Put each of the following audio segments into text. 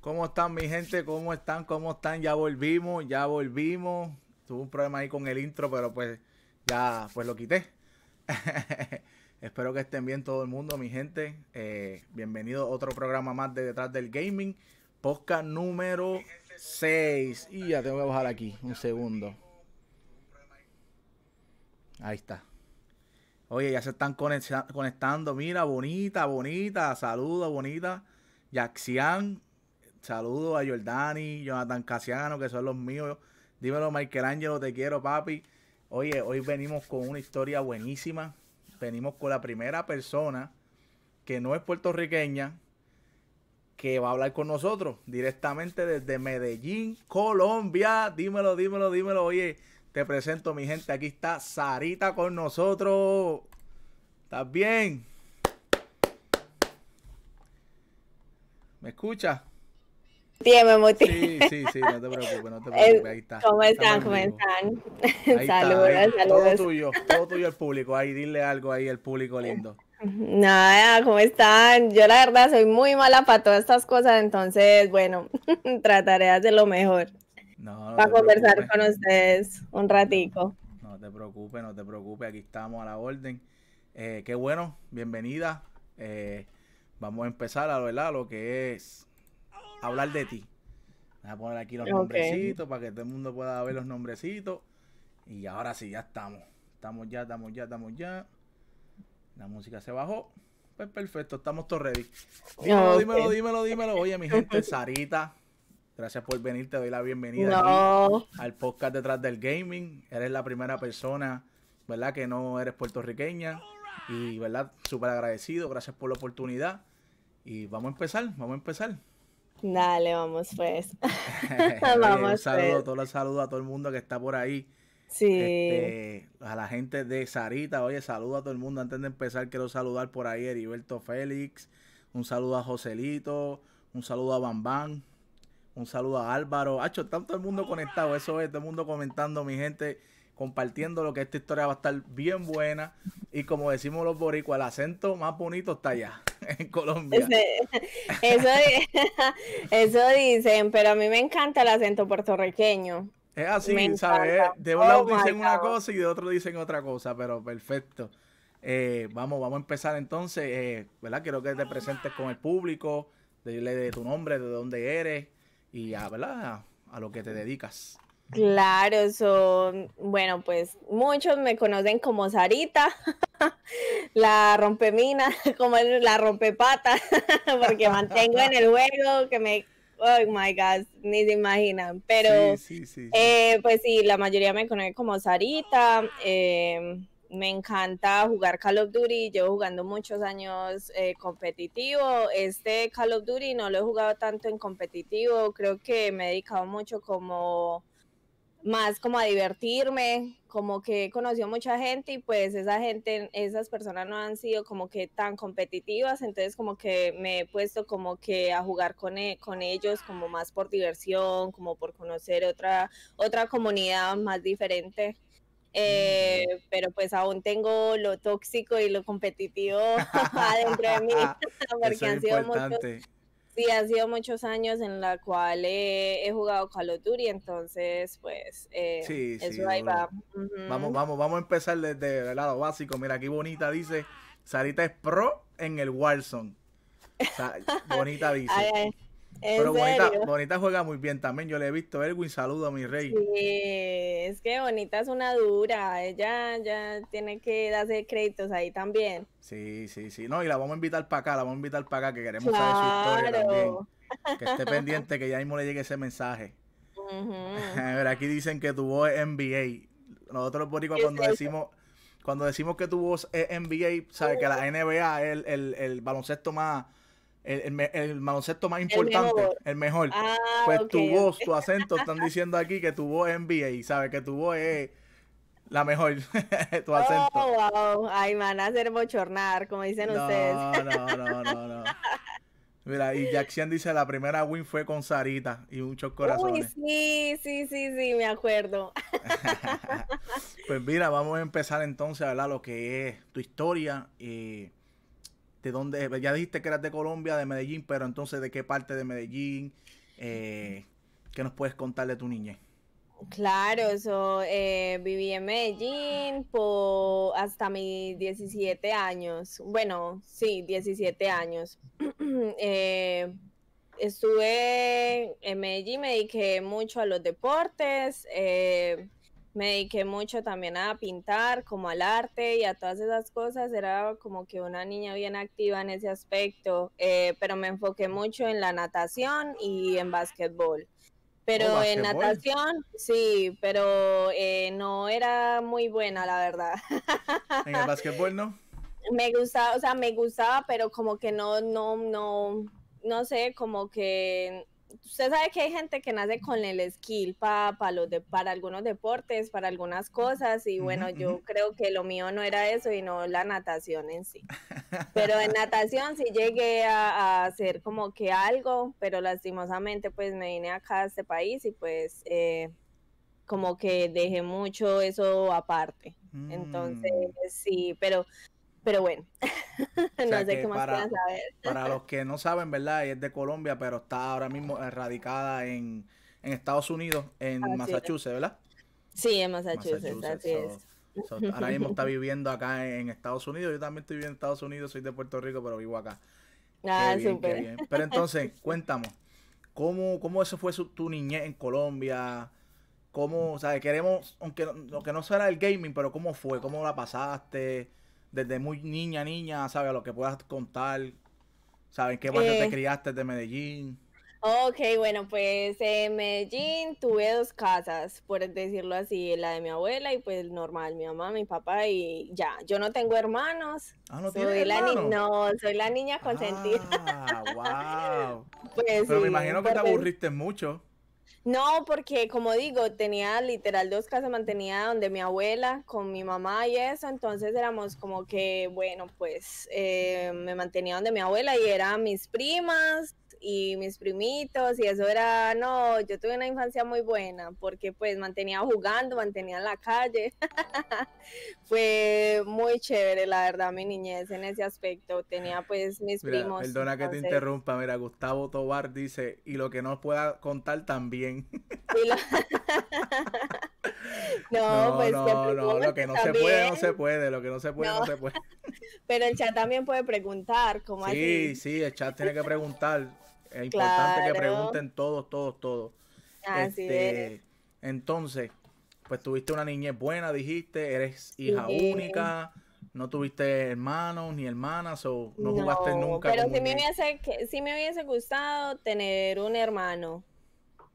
¿Cómo están mi gente? ¿Cómo están? ¿Cómo están? Ya volvimos, ya volvimos. Tuve un problema ahí con el intro, pero pues ya pues lo quité. Espero que estén bien todo el mundo, mi gente. Eh, bienvenido a otro programa más de Detrás del Gaming. Podcast número 6. Y ya tengo que bajar aquí, un segundo. Ahí está. Oye, ya se están conectando. Mira, bonita, bonita. Saludos, bonita. Yaxian. Saludos a Jordani, Jonathan Casiano, que son los míos. Dímelo, Michelangelo, te quiero, papi. Oye, hoy venimos con una historia buenísima. Venimos con la primera persona que no es puertorriqueña, que va a hablar con nosotros directamente desde Medellín, Colombia. Dímelo, dímelo, dímelo. Oye, te presento, mi gente. Aquí está Sarita con nosotros. ¿Estás bien? ¿Me escuchas? Me Sí, sí, sí, no te preocupes, no te preocupes, ahí está. ¿Cómo están? ¿Cómo están? saludos, saludos. Todo tuyo, todo tuyo al público, ahí dile algo ahí al público lindo. Nada, ¿cómo están? Yo la verdad soy muy mala para todas estas cosas, entonces, bueno, trataré de hacer lo mejor. No, para conversar con ustedes un ratico. No te preocupes, no te preocupes, aquí estamos a la orden. Eh, qué bueno, bienvenida. Eh, vamos a empezar a ¿verdad? lo que es hablar de ti. Voy a poner aquí los nombrecitos para que todo el mundo pueda ver los nombrecitos. Y ahora sí, ya estamos. Estamos ya, estamos ya, estamos ya. La música se bajó. Pues perfecto, estamos todos ready. Dímelo, dímelo, dímelo, dímelo. Oye, mi gente, Sarita, gracias por venir. Te doy la bienvenida al podcast detrás del gaming. Eres la primera persona, ¿verdad? Que no eres puertorriqueña. Y, ¿verdad? Súper agradecido. Gracias por la oportunidad. Y vamos a empezar, vamos a empezar. Dale, vamos pues. vamos un saludo, pues. los saludos a todo el mundo que está por ahí. Sí. Este, a la gente de Sarita, oye, saludo a todo el mundo. Antes de empezar, quiero saludar por ahí a Heriberto Félix, un saludo a Joselito, un saludo a Bambán, un saludo a Álvaro. Hacho, está todo el mundo conectado, eso es, todo el mundo comentando, mi gente compartiendo lo que esta historia va a estar bien buena. Y como decimos los boricuas, el acento más bonito está allá, en Colombia. Eso, eso dicen, pero a mí me encanta el acento puertorriqueño. Es así, ¿sabes? De un lado oh dicen una cosa y de otro dicen otra cosa, pero perfecto. Eh, vamos, vamos a empezar entonces, eh, ¿verdad? Quiero que te presentes con el público, dile de tu nombre, de dónde eres y a, ¿verdad? a lo que te dedicas. Claro, son, bueno, pues muchos me conocen como Sarita, la rompemina, como la rompepata, porque mantengo en el juego que me, oh my God, ni se imaginan, pero eh, pues sí, la mayoría me conoce como Sarita, em, me encanta jugar Call of Duty, llevo jugando muchos años eh, competitivo, este Call of Duty no lo he jugado tanto en competitivo, creo que me he dedicado mucho como más como a divertirme, como que he conocido mucha gente y pues esa gente, esas personas no han sido como que tan competitivas, entonces como que me he puesto como que a jugar con, e, con ellos como más por diversión, como por conocer otra, otra comunidad más diferente. Eh, pero pues aún tengo lo tóxico y lo competitivo adentro de mí, porque han sido muchos Sí, han sido muchos años en la cual he, jugado Call of Duty, entonces pues eh, eso ahí va. Vamos, vamos, vamos a empezar desde el lado básico. Mira, aquí bonita dice, Sarita es pro en el Warzone. bonita dice. Pero bonita, bonita, juega muy bien también. Yo le he visto. Erwin, saludo a mi rey. Sí, es que Bonita es una dura. Ella ya tiene que darse créditos ahí también. Sí, sí, sí. No, y la vamos a invitar para acá. La vamos a invitar para acá que queremos saber su historia también. Que esté pendiente que ya mismo le llegue ese mensaje. a ver, aquí dicen que tu voz es NBA. Nosotros los boricuas cuando decimos cuando decimos que tu voz es NBA, sabes que la NBA es el, el baloncesto más el, el, baloncesto más importante, el mejor. Ah, pues tu voz, tu acento, están diciendo aquí que tu voz es NBA, ¿sabes? Que tu voz es la mejor, tu acento. Oh, wow. Ay, man, hacer bochornar, como dicen ustedes. No, no, no, no, no. Mira, y Jackson dice la primera win fue con Sarita y muchos corazones. Uy, sí, sí, sí, sí, me acuerdo. pues mira, vamos a empezar entonces a hablar lo que es tu historia. Y de dónde, ya dijiste que eras de Colombia, de Medellín, pero entonces de qué parte de Medellín, eh, ¿qué nos puedes contar de tu niñez? Claro, eso, eh, viví en Medellín por hasta mis 17 años. Bueno, sí, 17 años. eh, estuve en Medellín, me dediqué mucho a los deportes, eh, me dediqué mucho también a pintar, como al arte y a todas esas cosas. Era como que una niña bien activa en ese aspecto, eh, pero me enfoqué mucho en la natación y en básquetbol. Pero Oh, en natación, sí, pero eh, no era muy buena, la verdad. En el básquetbol, ¿no? me gustaba, o sea, me gustaba, pero como que no, no, no, no sé, como que usted sabe que hay gente que nace con el skill pa, pa los de, para algunos deportes, para algunas cosas, y bueno, yo creo que lo mío no era eso y no la natación en sí. Pero en natación sí llegué a, a hacer como que algo, pero lastimosamente pues me vine acá a este país y pues eh, como que dejé mucho eso aparte. Entonces, Mm. sí, pero, pero bueno, sea no sé qué más para- saber. Para los que no saben, ¿verdad? Ella es de Colombia, pero está ahora mismo radicada en, en Estados Unidos, en es. Massachusetts, ¿verdad? Sí, en Massachusetts, así es. so- ahora mismo está viviendo acá en Estados Unidos. Yo también estoy viviendo en Estados Unidos, soy de Puerto Rico, pero vivo acá. Ah, Qué bien, qué súper. bien. Pero entonces, cuéntame, ¿cómo, cómo eso fue su- tu niñez en Colombia? ¿Cómo, o sea, queremos, aunque no- lo que no será el gaming, pero cómo fue? ¿Cómo la pasaste? Desde muy niña, niña, ¿sabes? Lo que puedas contar. ¿Sabes? ¿En qué barrio te Eh. criaste de Medellín? Ok, bueno, pues en Medellín tuve dos casas, por decirlo así, la de mi abuela y pues normal, mi mamá, mi papá y ya. Yo no tengo hermanos, Ah, ¿no soy la hermano? no, soy la niña consentida. Ah, wow. Pues Pero me sí, imagino que te aburriste mucho. No, porque como digo, tenía literal dos casas, mantenía donde mi abuela con mi mamá y eso, entonces éramos como que, bueno, pues eh, me mantenía donde mi abuela y eran mis primas y mis primitos y eso era, no, yo tuve una infancia muy buena porque pues mantenía jugando, mantenía en la calle. Fue muy chévere, la verdad, mi niñez en ese aspecto. Tenía pues mis Mira, primos. perdona que te interrumpa. Mira, Gustavo Tobar dice, y lo que no pueda contar también. lo- no, pues no, no, lo que no se puede, no se puede. Lo que no se puede, no, No. se puede. Pero el chat también puede preguntar, ¿cómo Sí, así? sí, el chat tiene que preguntar. Es importante que pregunten todos, todos, todos. Así Este, es. Entonces, pues tuviste una niñez buena, dijiste, eres hija Sí. única, no tuviste hermanos ni hermanas, o no jugaste No, nunca Pero sí me, hubiese, que- sí me hubiese gustado tener un hermano.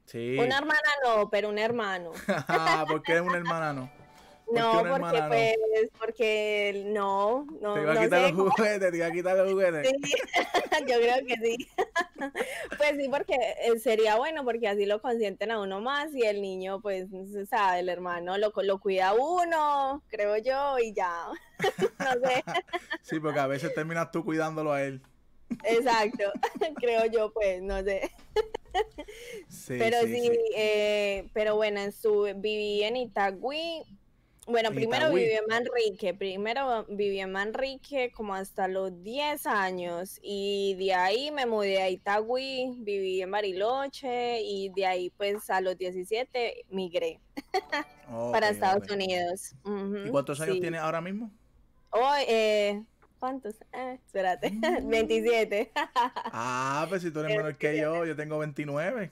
Sí. Una hermana no, pero un hermano. ¿Por qué una hermana no? ¿Por qué No, porque hermana no? pues, porque no, no, Te iba a no quitar los juguetes, te iba a quitar los juguetes. Sí, yo creo que sí. Pues sí, porque eh, sería bueno, porque así lo consienten a uno más y el niño, pues, se sabe, el hermano lo, lo cuida a uno, creo yo, y ya. No sé, Sí, porque a veces terminas tú cuidándolo a él. Exacto, creo yo, pues, no sé. Sí, Pero sí, sí, sí. eh, pero bueno, estuve, viví en Itagüí. Bueno, En primero Itagüí. viví en Manrique, primero viví en Manrique como hasta los 10 años y de ahí me mudé a Itagüí, viví en Bariloche y de ahí pues a los 17 migré para Estados. Unidos. ¿Y cuántos años sí. tienes ahora mismo? Oh, eh, ¿Cuántos? Eh, espérate, Mm. 27. Ah, pues si tú eres menor que yo, yo tengo 29.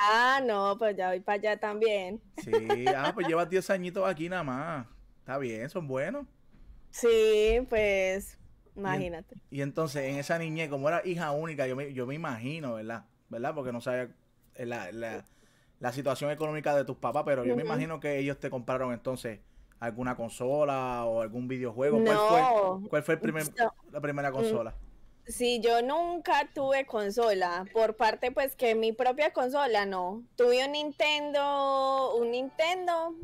ah, no, pues ya voy para allá también. Sí, ah, pues llevas 10 añitos aquí nada más. Está bien, son buenos. Sí, pues, imagínate. Y entonces, en esa niñez, como era hija única, yo me, yo me imagino, ¿verdad? ¿Verdad? Porque no sabía eh, la, la, la situación económica de tus papás, pero yo me imagino que ellos te compraron entonces alguna consola o algún videojuego. ¿Cuál No. fue, cuál fue el primer, No. la primera consola? Sí, yo nunca tuve consola, por parte pues que mi propia consola no. Tuve un Nintendo, un Nintendo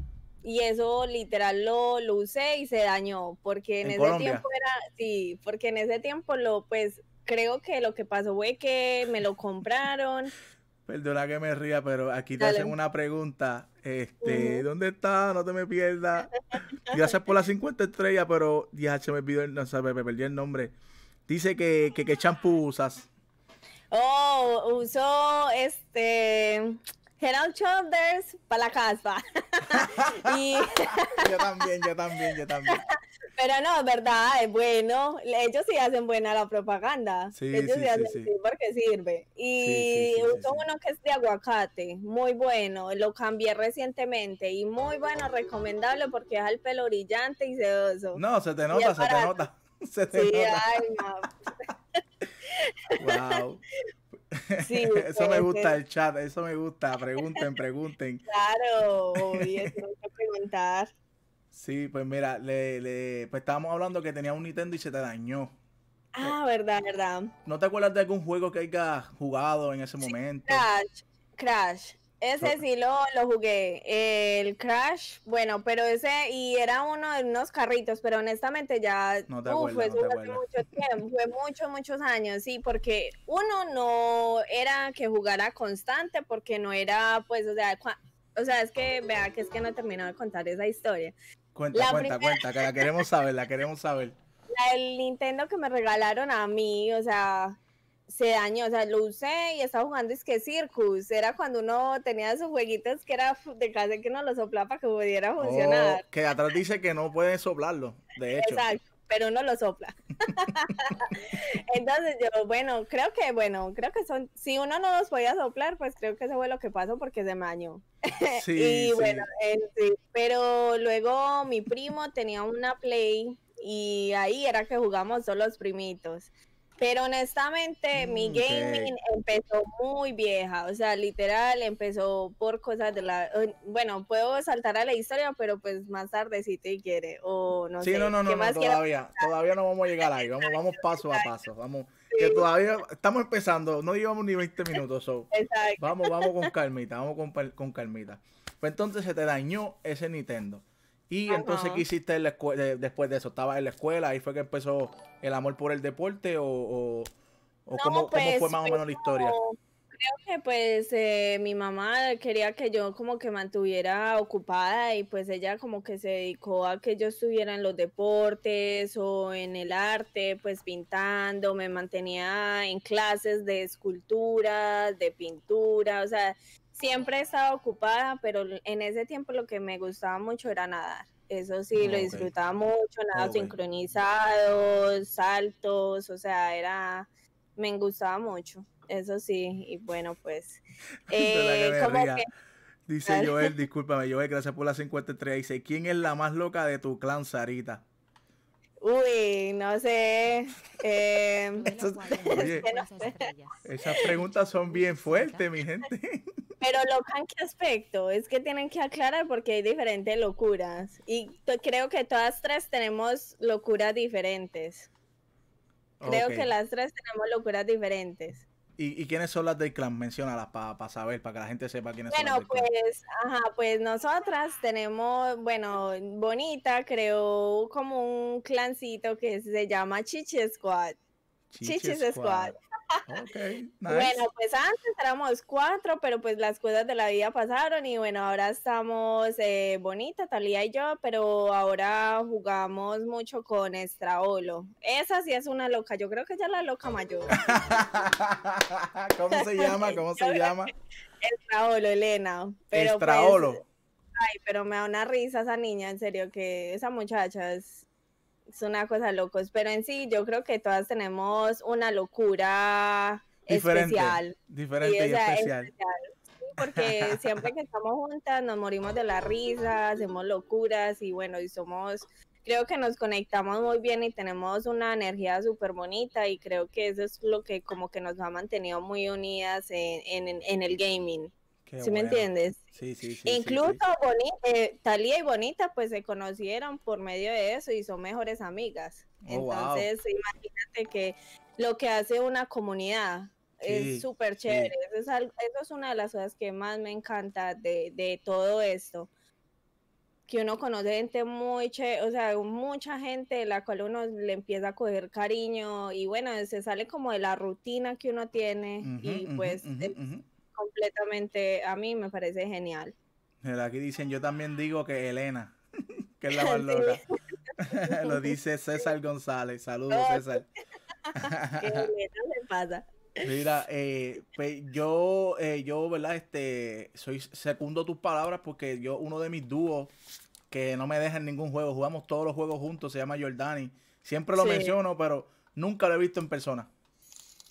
y eso literal lo, lo usé y se dañó, porque en, ¿En ese Colombia? tiempo era, sí, porque en ese tiempo lo pues creo que lo que pasó fue que me lo compraron. Perdona que me ría, pero aquí te Dale. hacen una pregunta. Este. ¿dónde está? No te me pierdas. Gracias por las 50 estrellas, pero ya se me olvidó, el- no, se me, me perdí el nombre. Dice que, que, champú usas. Oh, uso este Head and Shoulders para la caspa. y... yo también, yo también, yo también. Pero no, verdad, es bueno. Ellos sí hacen buena la propaganda. Sí, Ellos sí, hacen sí, porque sirve. Y uso uno que es de aguacate, muy bueno. Lo cambié recientemente y muy bueno, recomendable porque es el pelo brillante y sedoso. No, se te nota, se te nota. Se te sí, nota. ay, no. wow. Sí, eso me gusta el chat, eso me gusta. Pregunten, pregunten. Claro, y eso hay que preguntar. Sí, pues mira, le, le, pues estábamos hablando que tenía un Nintendo y se te dañó. Ah, verdad, verdad. ¿No te acuerdas de algún juego que hayas jugado en ese momento? Crash, Crash. Ese sí lo, lo jugué. El Crash, bueno, pero ese, y era uno de unos carritos, pero honestamente ya, no te uf, fue hace mucho tiempo, fue muchos, muchos años, sí, porque uno no era que jugara constante, porque no era, pues, o sea, o sea, es que, vea, que es que no terminó de contar esa historia. Cuenta, cuenta, cuenta, que la queremos saber, la queremos saber. El Nintendo que me regalaron a mí, o sea, se dañó, o sea, lo usé y estaba jugando es que Circus, era cuando uno tenía sus jueguitos que era de casa que uno lo soplaba para que pudiera funcionar. Oh, que atrás dice que no puede soplarlo, de hecho. Exacto, pero uno lo sopla. Entonces yo, bueno, creo que, bueno, creo que son, si uno no los podía soplar, pues creo que eso fue lo que pasó porque se mañó. Sí, y bueno, sí. pero luego mi primo tenía una Play y ahí era que jugamos todos los primitos. Pero honestamente, mi mm, gaming empezó muy vieja, o sea, literal empezó por cosas de la... Bueno, puedo saltar a la historia, pero pues más tarde si te quiere, o no sí, sé. no, no, no, todavía, todavía no vamos a llegar ahí, vamos, vamos paso a paso, vamos, que todavía estamos empezando, no llevamos ni 20 minutos, so. Exacto. vamos, vamos con calmita, vamos con, con calmita. Pues entonces se te dañó ese Nintendo. Y entonces, ¿qué hiciste después de eso? ¿Estabas en la escuela? ¿Ahí fue que empezó el amor por el deporte? ¿O, o, cómo, fue pues, más o menos la historia? Creo que pues eh, mi mamá quería que yo como que mantuviera ocupada y pues ella como que se dedicó a que yo estuviera en los deportes o en el arte, pues pintando, me mantenía en clases de escultura, de pintura, o sea, siempre he estado ocupada, pero en ese tiempo lo que me gustaba mucho era nadar. Eso sí, lo disfrutaba mucho, nada sincronizado, saltos, o sea, era, me gustaba mucho, eso sí, y bueno, pues, eh, Dice Joel, discúlpame, Joel, gracias por la 53. Dice, ¿quién es la más loca de tu clan, Sarita? Uy, no sé. Eh, Esas preguntas son bien fuertes, mi gente. Pero loca en qué aspecto? Es que tienen que aclarar porque hay diferentes locuras. Y creo que todas tres tenemos locuras diferentes. Creo que las tres tenemos locuras diferentes. ¿Y, quiénes son las del clan? Menciónalas para saber, para que la gente sepa quiénes son. Bueno, pues, ajá, pues nosotras tenemos, bueno, Bonita creó como un clancito que se llama Chichi Squad. Chichi Squad. Okay, Bueno, pues antes éramos cuatro, pero pues las cosas de la vida pasaron y bueno, ahora estamos eh, Bonita, Talía y yo, pero ahora jugamos mucho con Estraolo. Esa sí es una loca, yo creo que ella es la loca mayor. ¿Cómo se llama? ¿Cómo se llama? Estraolo, Elena. Pero pues, ay, pero me da una risa esa niña, en serio, que esa muchacha es es una cosa locos, pero en sí yo creo que todas tenemos una locura especial. Diferente y, especial. porque siempre que estamos juntas nos morimos de la risa, hacemos locuras y bueno, y somos, creo que nos conectamos muy bien y tenemos una energía súper bonita y creo que eso es lo que como que nos ha mantenido muy unidas en, en el gaming. ¿Sí me entiendes? Sí, sí, sí. Incluso eh, Talía y Bonita pues se conocieron por medio de eso y son mejores amigas. Oh, Entonces, imagínate que lo que hace una comunidad es súper chévere. Eso es, eso es una de las cosas que más me encanta de, de todo esto. Que uno conoce gente muy chévere, o sea, mucha gente de la cual uno le empieza a coger cariño y bueno, se sale como de la rutina que uno tiene y pues completamente, a mí me parece genial. Aquí dicen, yo también digo que Elena, que es la más loca. Lo dice César González. Saludos, César. Qué pasa. Mira, eh, pues yo, eh, yo, ¿verdad? Este, soy segundo tus palabras porque yo, uno de mis dúos que no me deja en ningún juego, jugamos todos los juegos juntos, se llama Jordani. Siempre lo Sí. menciono, pero nunca lo he visto en persona.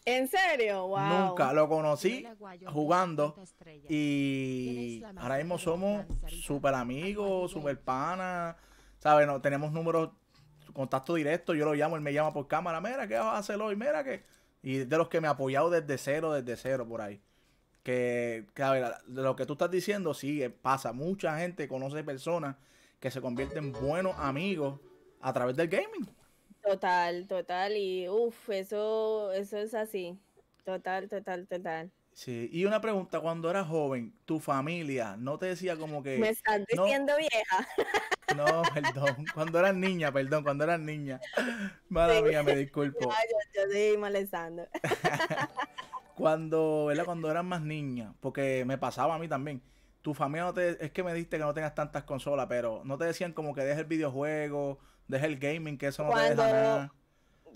¿En serio? Wow. Nunca lo conocí jugando y ahora mismo somos súper amigos, súper panas, ¿sabes? No, tenemos números, contacto directo, yo lo llamo, él me llama por cámara, mira, ¿qué vas a hacer hoy? Mira que... Y es de los que me ha apoyado desde cero, desde cero por ahí. Que, que, a ver, de lo que tú estás diciendo, sí, eh, pasa. Mucha gente conoce personas que se convierten en buenos amigos a través del gaming. Total, total. Y uff, eso, eso es así. Total, total, total. Sí, y una pregunta, cuando eras joven, tu familia no te decía como que... Me estás no. diciendo vieja. No, perdón. Cuando eras niña, perdón, cuando eras niña. Sí. mía, me disculpo. Ay, yo, yo estoy molestando. Cuando, ¿verdad? Cuando eras más niña, porque me pasaba a mí también. Tu familia no te, es que me diste que no tengas tantas consolas, pero no te decían como que deje el videojuego, deje el gaming, que eso no te deja Cuando- nada.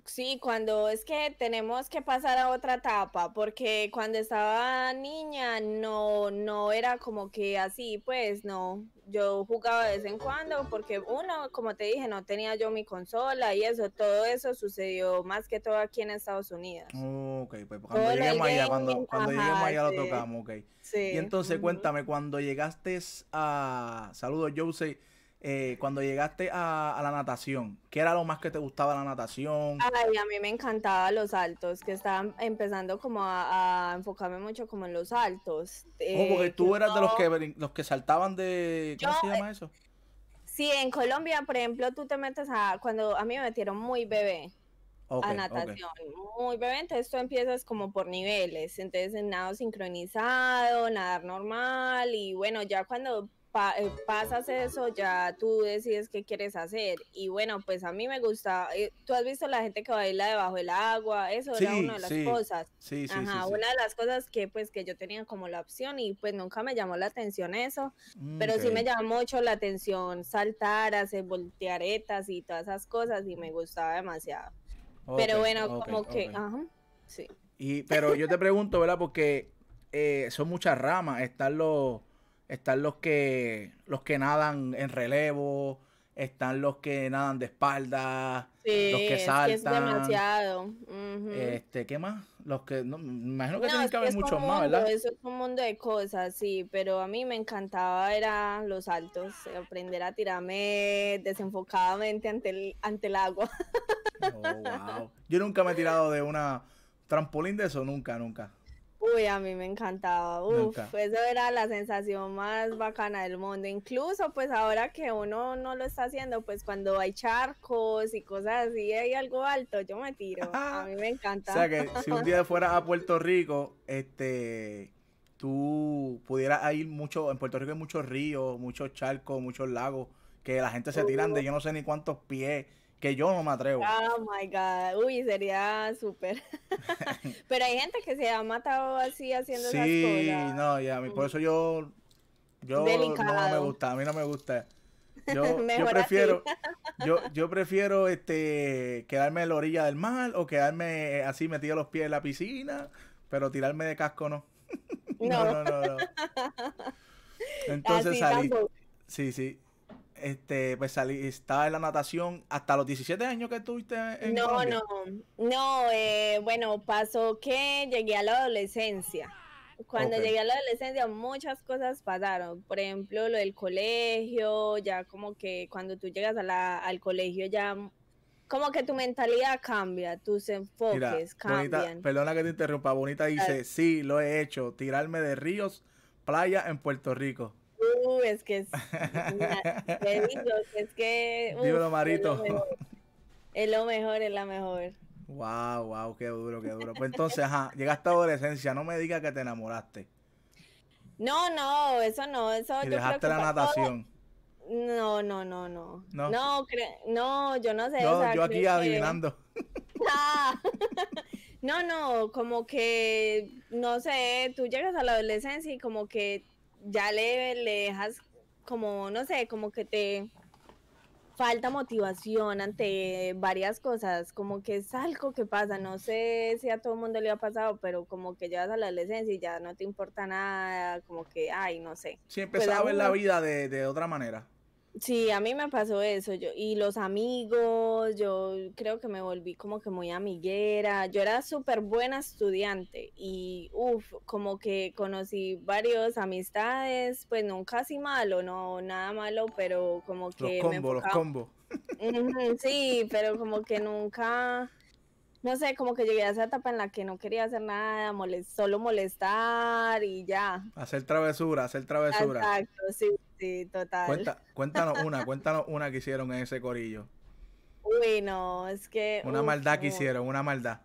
Sí, cuando es que tenemos que pasar a otra etapa, porque cuando estaba niña no, no era como que así, pues no, yo jugaba de vez en cuando, porque uno, como te dije, no tenía yo mi consola y eso, todo eso sucedió más que todo aquí en Estados Unidos. Ok, pues cuando Todo lleguemos allá, cuando, cuando ajá, lleguemos allá sí. lo tocamos, ok. Sí. Y entonces cuéntame, cuando llegaste a, saludos Jose, eh, cuando llegaste a, a la natación, ¿qué era lo más que te gustaba la natación? Ay, a mí me encantaban los saltos, que estaban empezando como a, a enfocarme mucho como en los saltos. Oh, eh, porque tú eras de los que los que saltaban de ¿cómo Yo, se llama eso? Sí, en Colombia, por ejemplo, tú te metes a, cuando a mí me metieron muy bebé a natación, muy bebé, entonces tú empiezas como por niveles, entonces en nado sincronizado, nadar normal, y bueno, ya cuando pa- eh, pasas eso, ya tú decides qué quieres hacer, y bueno, pues a mí me gusta, eh, tú has visto la gente que baila debajo del agua, eso era una de las sí. cosas. Sí, sí, Ajá, una de las cosas que pues que yo tenía como la opción y pues nunca me llamó la atención eso, Mm, pero sí me llamó mucho la atención saltar, hacer voltearetas y todas esas cosas y me gustaba demasiado. pero bueno, como que, ajá, sí. Y, pero yo te pregunto, ¿verdad? Porque eh, son muchas ramas. Están los, están los que, los que nadan en relevo, están los que nadan de espalda, Sí, los que es que es saltan. demasiado. Este, ¿qué más? Los que, no, me imagino que No, tienen que haber muchos más, ¿verdad? Eso es un mundo de cosas, sí, pero a mí me encantaba era los saltos, aprender a tirarme desenfocadamente ante el, ante el agua. Oh, wow. Yo nunca me he tirado de una trampolín de eso, nunca, nunca. Uy, a mí me encantaba. Uf, Nunca. eso era la sensación más bacana del mundo. Incluso, pues ahora que uno no lo está haciendo, pues cuando hay charcos y cosas así, hay algo alto, yo me tiro. A mí me encanta. O sea que si un día fueras a Puerto Rico, este, tú pudieras ir mucho, en Puerto Rico hay muchos ríos, muchos charcos, muchos lagos, que la gente se tiran de yo no sé ni cuántos pies, que yo no me atrevo. Oh my God, uy, sería súper. Pero hay gente que se ha matado así haciendo Sí, esas cosas. no, ya, por eso yo, yo no me gusta, a mí no me gusta. Yo, yo prefiero, yo, yo prefiero este quedarme en la orilla del mar o quedarme eh, así metido los pies en la piscina, pero tirarme de casco no. No, No. no, no, no. Entonces salí, sí, sí. Este, pues salí, estaba en la natación hasta los 17 años que estuviste en No, Colombia. no, no, eh, bueno, pasó que llegué a la adolescencia. Cuando llegué a la adolescencia muchas cosas pasaron. Por ejemplo, lo del colegio, ya como que cuando tú llegas a la, al colegio ya como que tu mentalidad cambia, tus Mira, enfoques Bonita, cambian. perdona que te interrumpa, Bonita dice, sí, lo he hecho, tirarme de ríos, playa en Puerto Rico. Uh, es que es, te digo es que uf, Dímelo, Marito. lo mejor. Es lo mejor, es la mejor. Wow, wow, qué duro, qué duro. Pues entonces, ajá, llegaste a adolescencia, no me digas que te enamoraste No, no, eso no, eso y yo creo dejaste que la pa- todo- natación. No, no, no, no. No. No, no, yo no sé. o No, sea, yo aquí creo que- adivinando. Ah. No, no, como que, no sé, tú llegas a la adolescencia y como que ya le, le dejas, como, no sé, como que te falta motivación ante varias cosas, como que es algo que pasa, no sé si a todo el mundo le ha pasado, pero como que llegas a la adolescencia y ya no te importa nada, como que, ay, no sé. Sí, empezaba a ver la vida de, de otra manera. Sí, a mí me pasó eso, yo, y los amigos, yo creo que me volví como que muy amiguera, yo era súper buena estudiante y uff, como que conocí varios amistades, pues nunca así malo, no, nada malo, pero como que... Los combos, los combos. Sí, pero como que nunca, no sé, como que llegué a esa etapa en la que no quería hacer nada, solo molestar y ya. Hacer travesura, hacer travesura. Exacto, sí, sí, total. Cuenta, cuéntanos una, cuéntanos una que hicieron en ese corillo. Uy, no, es que... Una maldad que hicieron, una maldad.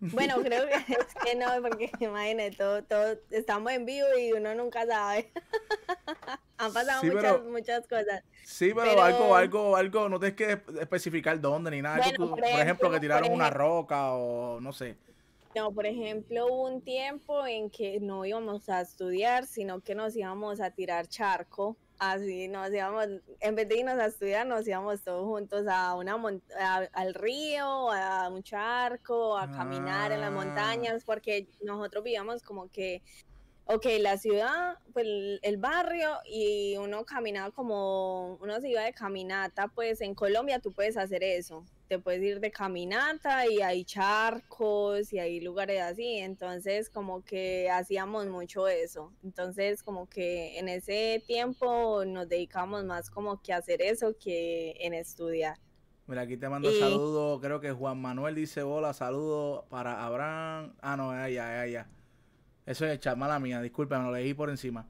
Bueno, creo que es que no, porque imagínate, todo, todo, estamos en vivo y uno nunca sabe. Han pasado muchas, muchas cosas. Sí, pero, algo, algo, algo, no tienes que especificar dónde ni nada. por, ejemplo, que tiraron una roca o no sé. No, por ejemplo, hubo un tiempo en que no íbamos a estudiar, sino que nos íbamos a tirar charco Así nos íbamos, en vez de irnos a estudiar, nos íbamos todos juntos a una al río, a un charco, a caminar en las ah. montañas, porque nosotros vivíamos como que ok, la ciudad, pues el barrio y uno caminaba como, uno se iba de caminata, pues en Colombia tú puedes hacer eso, te puedes ir de caminata y hay charcos y hay lugares así, entonces como que hacíamos mucho eso, entonces como que en ese tiempo nos dedicamos más como que a hacer eso que en estudiar. Mira, aquí te mando saludos, creo que Juan Manuel dice hola, saludos para Abraham, ah no, ella, ella. Eso es chat, mala mía, disculpen, lo leí por encima.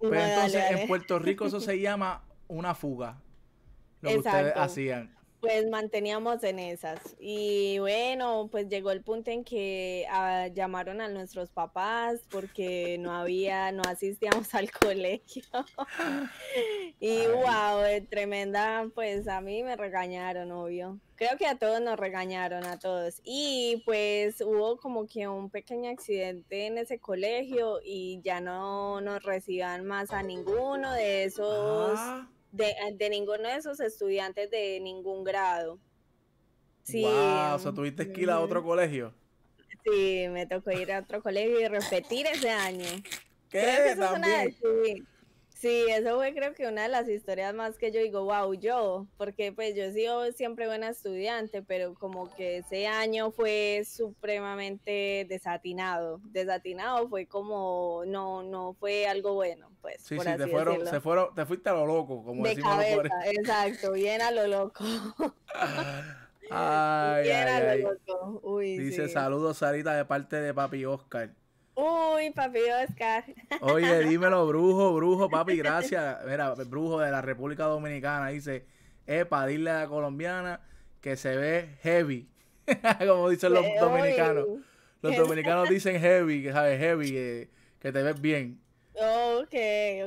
Pero entonces en Puerto Rico eso se llama una fuga. Lo que ustedes hacían. Pues manteníamos en esas. Y bueno, pues llegó el punto en que ah, llamaron a nuestros papás porque no había, no asistíamos al colegio. y wow, eh, tremenda, pues a mí me regañaron, obvio. Creo que a todos nos regañaron, a todos. Y pues hubo como que un pequeño accidente en ese colegio y ya no nos recibían más a ninguno de esos, ah. De, ninguno de esos estudiantes de ningún grado. Sí. Wow, o sea, tuviste que ir a otro colegio. Sí, me tocó ir a otro colegio y repetir ese año. ¿Qué? ¿También? Sí, eso fue creo que una de las historias más que yo digo, wow, yo, porque pues yo he sido siempre buena estudiante, pero como que ese año fue supremamente desatinado. Desatinado fue como, no, no fue algo bueno, pues. Sí, sí, te fueron, se fueron, te fuiste a lo loco, como de decimos cabeza, Exacto, bien a lo loco. ay, bien a lo loco. Uy, Dice saludos Sarita de parte de papi Oscar. Uy, papi Oscar. Oye, dímelo, brujo, brujo, papi, gracias. Mira, brujo de la República Dominicana dice, epa, dile a la colombiana que se ve heavy, como dicen los dominicanos. Los dominicanos dicen heavy, que sabes, heavy, que, te ves bien. Ok,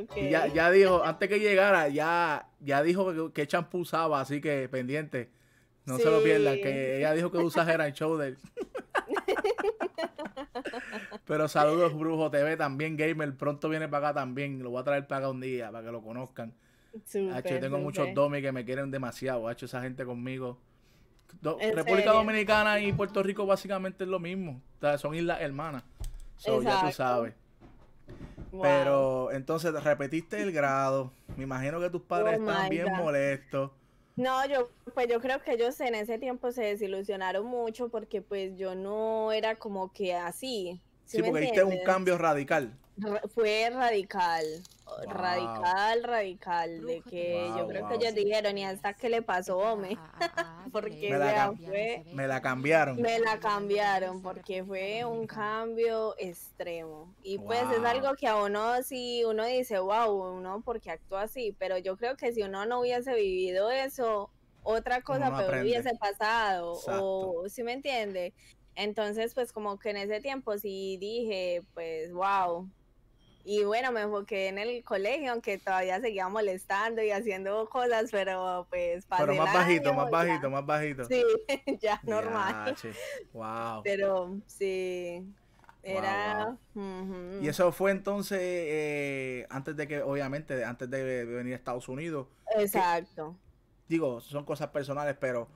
ok. Y ya, ya dijo, antes que llegara, ya, ya dijo que, champú usaba, así que pendiente. No se lo pierdan, que ella dijo que usa Head and Shoulders. Pero saludos, Brujo TV, también Gamer. Pronto viene para acá también. Lo voy a traer para acá un día, para que lo conozcan. yo tengo muchos domi que me quieren demasiado. Ha hecho esa gente conmigo. República Dominicana y Puerto Rico básicamente es lo mismo. son islas hermanas. ya tú sabes. Pero entonces repetiste el grado. Me imagino que tus padres oh están bien molestos. No, yo, pues yo creo que ellos en ese tiempo se desilusionaron mucho porque pues yo no era como que así. Sí, porque viste un cambio radical. Fue radical, radical, radical, de que yo creo que ellos dijeron, y hasta que le pasó, hombre, porque me la, fue, me la cambiaron. Me la cambiaron, porque fue un cambio extremo. Y pues es algo que a uno, si uno dice, wow, uno porque actúa así, pero yo creo que si uno no hubiese vivido eso, otra cosa peor hubiese pasado, o si me entiende. Entonces, pues como que en ese tiempo sí dije, pues, wow. Y bueno, me enfoqué en el colegio, aunque todavía seguía molestando y haciendo cosas, pero pues pasé Pero más bajito, más bajito, más bajito. Sí, ya normal. wow. Pero sí. Era. Y eso fue entonces eh, antes de que, obviamente, antes de venir a Estados Unidos. Exacto. digo, son cosas personales, pero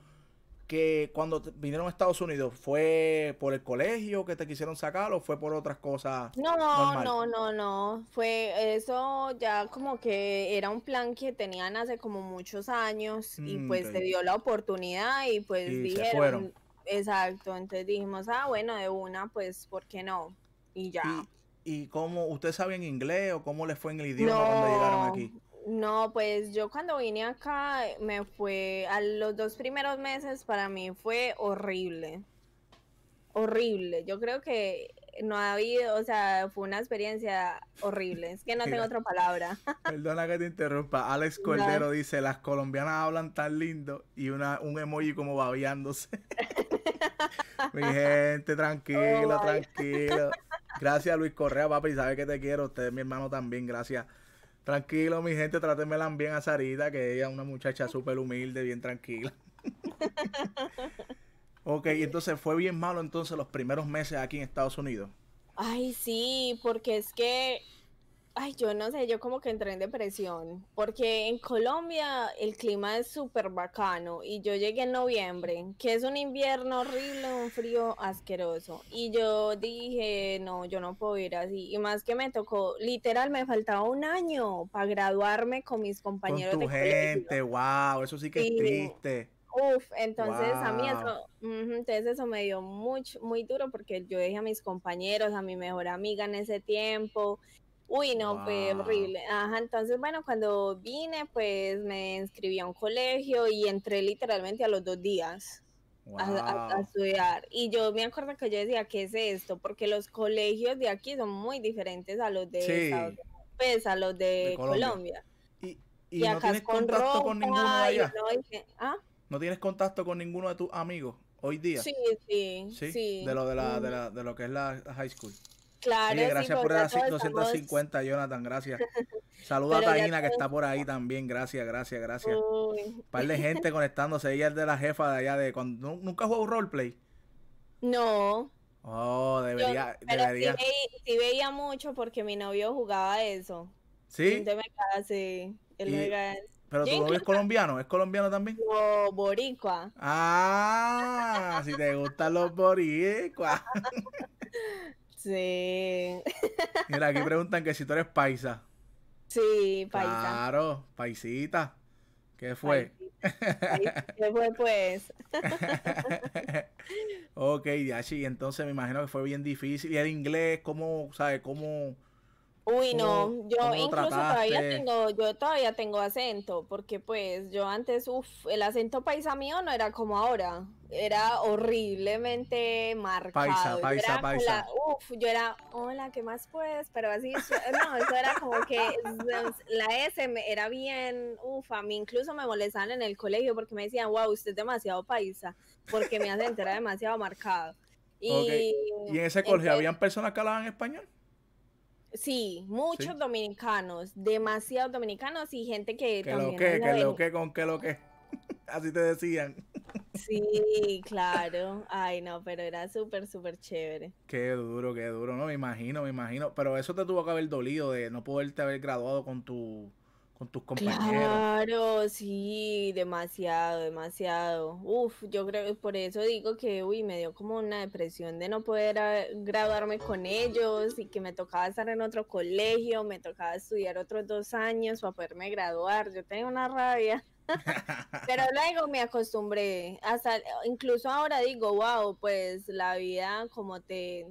que cuando vinieron a Estados Unidos, ¿fue por el colegio que te quisieron sacar o fue por otras cosas? No, no, no, no, no. Fue eso ya como que era un plan que tenían hace como muchos años y mm, pues se dio la oportunidad y pues dijeron, exacto, entonces dijimos, ah, bueno, de una, pues, ¿por qué no? Y ya. ¿Y, y cómo, usted sabe en inglés o cómo le fue en el idioma cuando llegaron aquí? No, pues yo cuando vine acá me fue a los dos primeros meses para mí fue horrible. Horrible. Yo creo que no ha habido, o sea, fue una experiencia horrible. Es que no tengo otra palabra. Perdona que te interrumpa. Alex Cordero dice, las colombianas hablan tan lindo y una, un emoji como babeándose. Mi gente, tranquilo, oh, tranquilo. Gracias Luis Correa, papi, sabe que te quiero. Usted es mi hermano también, gracias. Tranquilo, mi gente, trátenmela bien a Sarita, que ella es una muchacha súper humilde, bien tranquila. ok, entonces fue bien malo entonces los primeros meses aquí en Estados Unidos. Ay, sí, porque es que Ay, yo no sé, yo como que entré en depresión, porque en Colombia el clima es súper bacano y yo llegué en noviembre, que es un invierno horrible, un frío asqueroso, y yo dije, no, yo no puedo ir así, y más que me tocó, literal, me faltaba un año para graduarme con mis compañeros con tu gente, wow, eso sí que es triste. Uf, entonces a mí eso, entonces eso me dio mucho, muy duro porque yo dejé a mis compañeros, a mi mejor amiga en ese tiempo, Uy, no, fue horrible. Ajá, entonces, bueno, cuando vine, pues me inscribí a un colegio y entré literalmente a los dos días a, estudiar. Y yo me acuerdo que yo decía, ¿qué es esto? Porque los colegios de aquí son muy diferentes a los de pues, a los de, Colombia. ¿Y, y, no tienes contacto con ninguno de allá? ¿ah? ¿No tienes contacto con ninguno de tus amigos hoy día? Sí, sí, sí. De lo de la, de la, de lo que es la high school. Claro. gracias por las 250, Jonathan, gracias. Saluda a Taina que está por ahí también, gracias, gracias, gracias. Un par de gente conectándose, ella es de la jefa de allá de cuando nunca jugó roleplay. No. Oh, debería, debería. Sí, veía, mucho porque mi novio jugaba eso. ¿Sí? sí. Pero tu novio es colombiano, ¿es colombiano también? No, boricua. Ah, si te gustan los boricuas. Sí. Mira, aquí preguntan que si tú eres paisa. Sí, paisa. Claro, paisita. ¿Qué fue? ¿Qué fue pues? ok, Yashi, entonces me imagino que fue bien difícil. ¿Y el inglés, cómo, sabes, cómo, Uy, no, yo incluso todavía tengo, yo todavía tengo acento, porque pues yo antes, uff, el acento paisa mío no era como ahora, era horriblemente marcado. Paisa, paisa, paisa. Uf, yo era, hola, ¿qué más puedes? Pero así, no, eso era como que la S era bien, uff, a mí incluso me molestaban en el colegio porque me decían, wow, usted es demasiado paisa, porque mi acento era demasiado marcado. Y, ¿Y en ese colegio habían personas que hablaban español? Sí, muchos dominicanos, demasiados dominicanos y gente que, que lo que, que lo que, con que lo que. Así te decían. Sí, claro. Ay, no, pero era súper, súper chévere. Qué duro, qué duro, no, me imagino, me imagino. Pero eso te tuvo que haber dolido de no poderte haber graduado con tu con tus compañeros. Claro, sí, demasiado, demasiado. Uf, yo creo que por eso digo que, uy, me dio como una depresión de no poder ah, graduarme con ellos y que me tocaba estar en otro colegio, me tocaba estudiar otros dos años para poderme graduar. Yo tenía una rabia. Pero luego me acostumbré, hasta incluso ahora digo, wow, pues la vida como te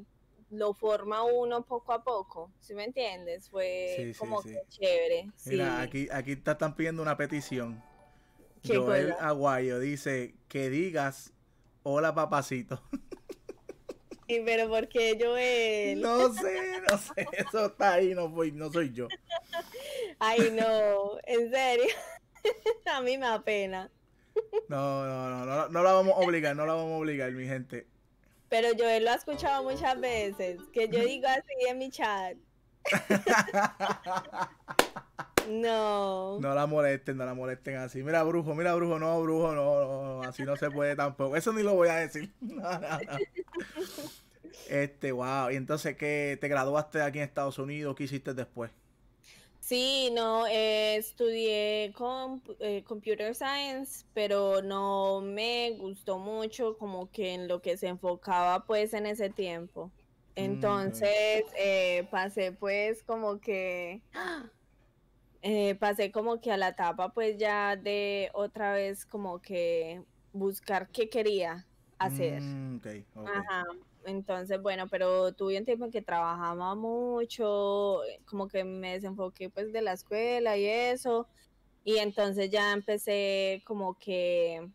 lo forma uno poco a poco, ¿sí me entiendes? Fue como que chévere. Mira, aquí, aquí te están pidiendo una petición. Joel Aguayo dice que digas hola papacito. ¿Y pero por qué Joel? No sé, no sé, eso está ahí, no, voy, no soy yo. Ay, no, en serio. a mí me da pena. No, no, no, no, no la vamos a obligar, no la vamos a obligar, mi gente. Pero yo lo he escuchado muchas veces, que yo digo así en mi chat. No. No la molesten, no la molesten así. Mira, brujo, mira, brujo, no, brujo, no, no, así no se puede tampoco. Eso ni lo voy a decir. Este, wow. Y entonces, ¿qué te graduaste aquí en Estados Unidos? ¿Qué hiciste después? Sí, no, eh, estudié con eh, Computer Science, pero no me gustó mucho como que en lo que se enfocaba pues en ese tiempo. Mm. Entonces eh, pasé pues como que eh, pasé como que a la etapa pues ya de otra vez como que buscar qué quería hacer. Mm. Ajá. Entonces, bueno, pero tuve un tiempo en que trabajaba mucho, eh, como que me desenfoqué pues de la escuela y eso, y entonces ya empecé como que,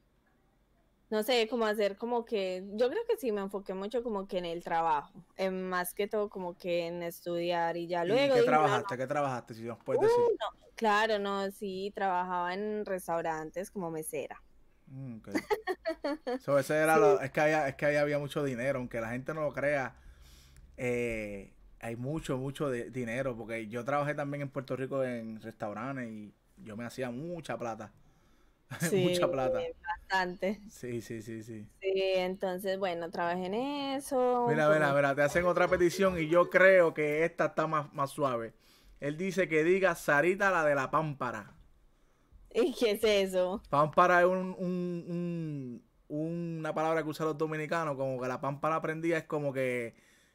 no sé, como hacer como que, yo creo que sí me enfoqué mucho como que en el trabajo, en más que todo como que en estudiar y ya ¿Y luego qué dije, no, no, trabajaste? ¿Qué trabajaste? Si nos puedes decir. uh, no, claro, no, sí, trabajaba en restaurantes como mesera. Mm, ok. So, ese era lo- es que había, es que ahí había mucho dinero, aunque la gente no lo crea. eh, hay mucho, mucho de- dinero, porque yo trabajé también en Puerto Rico en restaurantes y yo me hacía mucha plata. Sí, mucha plata. bastante. Sí, sí, sí, sí. Sí, entonces, bueno, trabajé en eso. Mira, mira, mira, te hacen otra petición y yo creo que esta está más, más suave. Él dice que diga Sarita la de la pámpara. ¿Y qué es eso? Pámpara es un, un- un- una palabra que usan los dominicanos, como que la pámpara prendida es como que,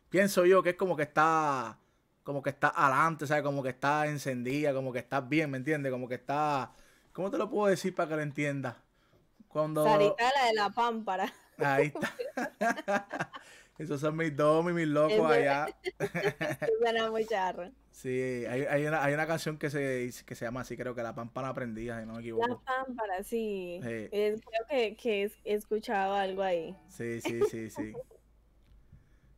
pienso yo que es como que está, como que está adelante, ¿sabes? Como que está encendida, como que está bien, ¿me entiendes? Como que está, ¿cómo te lo puedo decir para que lo entiendas? Cuando... Sarita, la de la pámpara. Ahí está. Esos son mis domis, mis locos allá. Suena muy charro. Sí, hay, hay una, hay una canción que se, que se llama así, creo que La Pámpana Prendida, si no me La equivoco. pámpara, sí. Sí. Es- creo que, que es- he escuchado algo ahí. Sí, sí, sí, sí.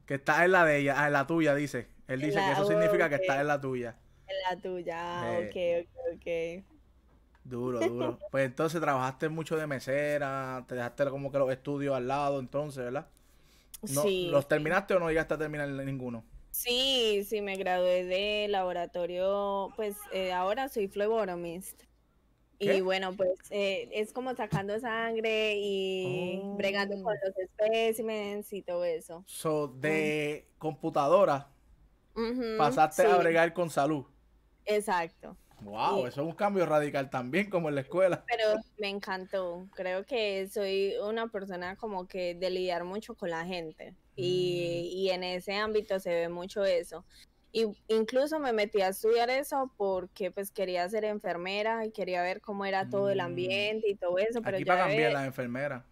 Que está en la de ella, ah, en la tuya, dice. Él dice que la- eso significa que está en la tuya. En la tuya. Ah, Eh. ok, ok, ok. Duro, duro. Pues entonces trabajaste mucho de mesera, te dejaste como que los estudios al lado, entonces, ¿verdad? No, sí. ¿Los sí. terminaste o no llegaste a terminar ninguno? Sí, sí, me gradué de laboratorio, pues eh, ahora soy phlebotomist. ¿Qué? Y bueno, pues eh, es como sacando sangre y bregando con Oh. los espécimenes y todo eso. So, de computadora pasaste a bregar con salud. Exacto. Wow, eso es un cambio radical también, como en la escuela. Pero me encantó. Creo que soy una persona como que de lidiar mucho con la gente. Y, Mm. y en ese ámbito se ve mucho eso. Y incluso me metí a estudiar eso porque pues quería ser enfermera y quería ver cómo era todo el Mm. ambiente y todo eso. Pero Aquí ya pagan bien ve- las enfermeras.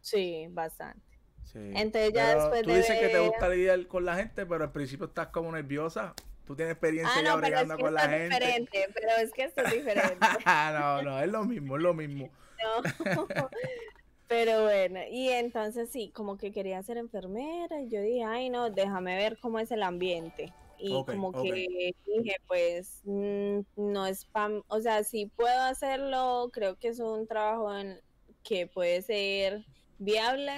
Sí, bastante. Sí. Entonces ya Pero después tú de dices que te ver- gusta lidiar con la gente, pero al principio estás como nerviosa. Tú tienes experiencia Ah, ya no, pero es bregando que con la es gente. diferente. Pero es que esto es diferente. no, no, es lo mismo, es lo mismo. No. Pero bueno, y entonces sí, como que quería ser enfermera y yo dije, ay no, déjame ver cómo es el ambiente. Y Ok, como ok. que dije, pues mm, no es pam, o sea, sí puedo hacerlo, creo que es un trabajo en que puede ser viable,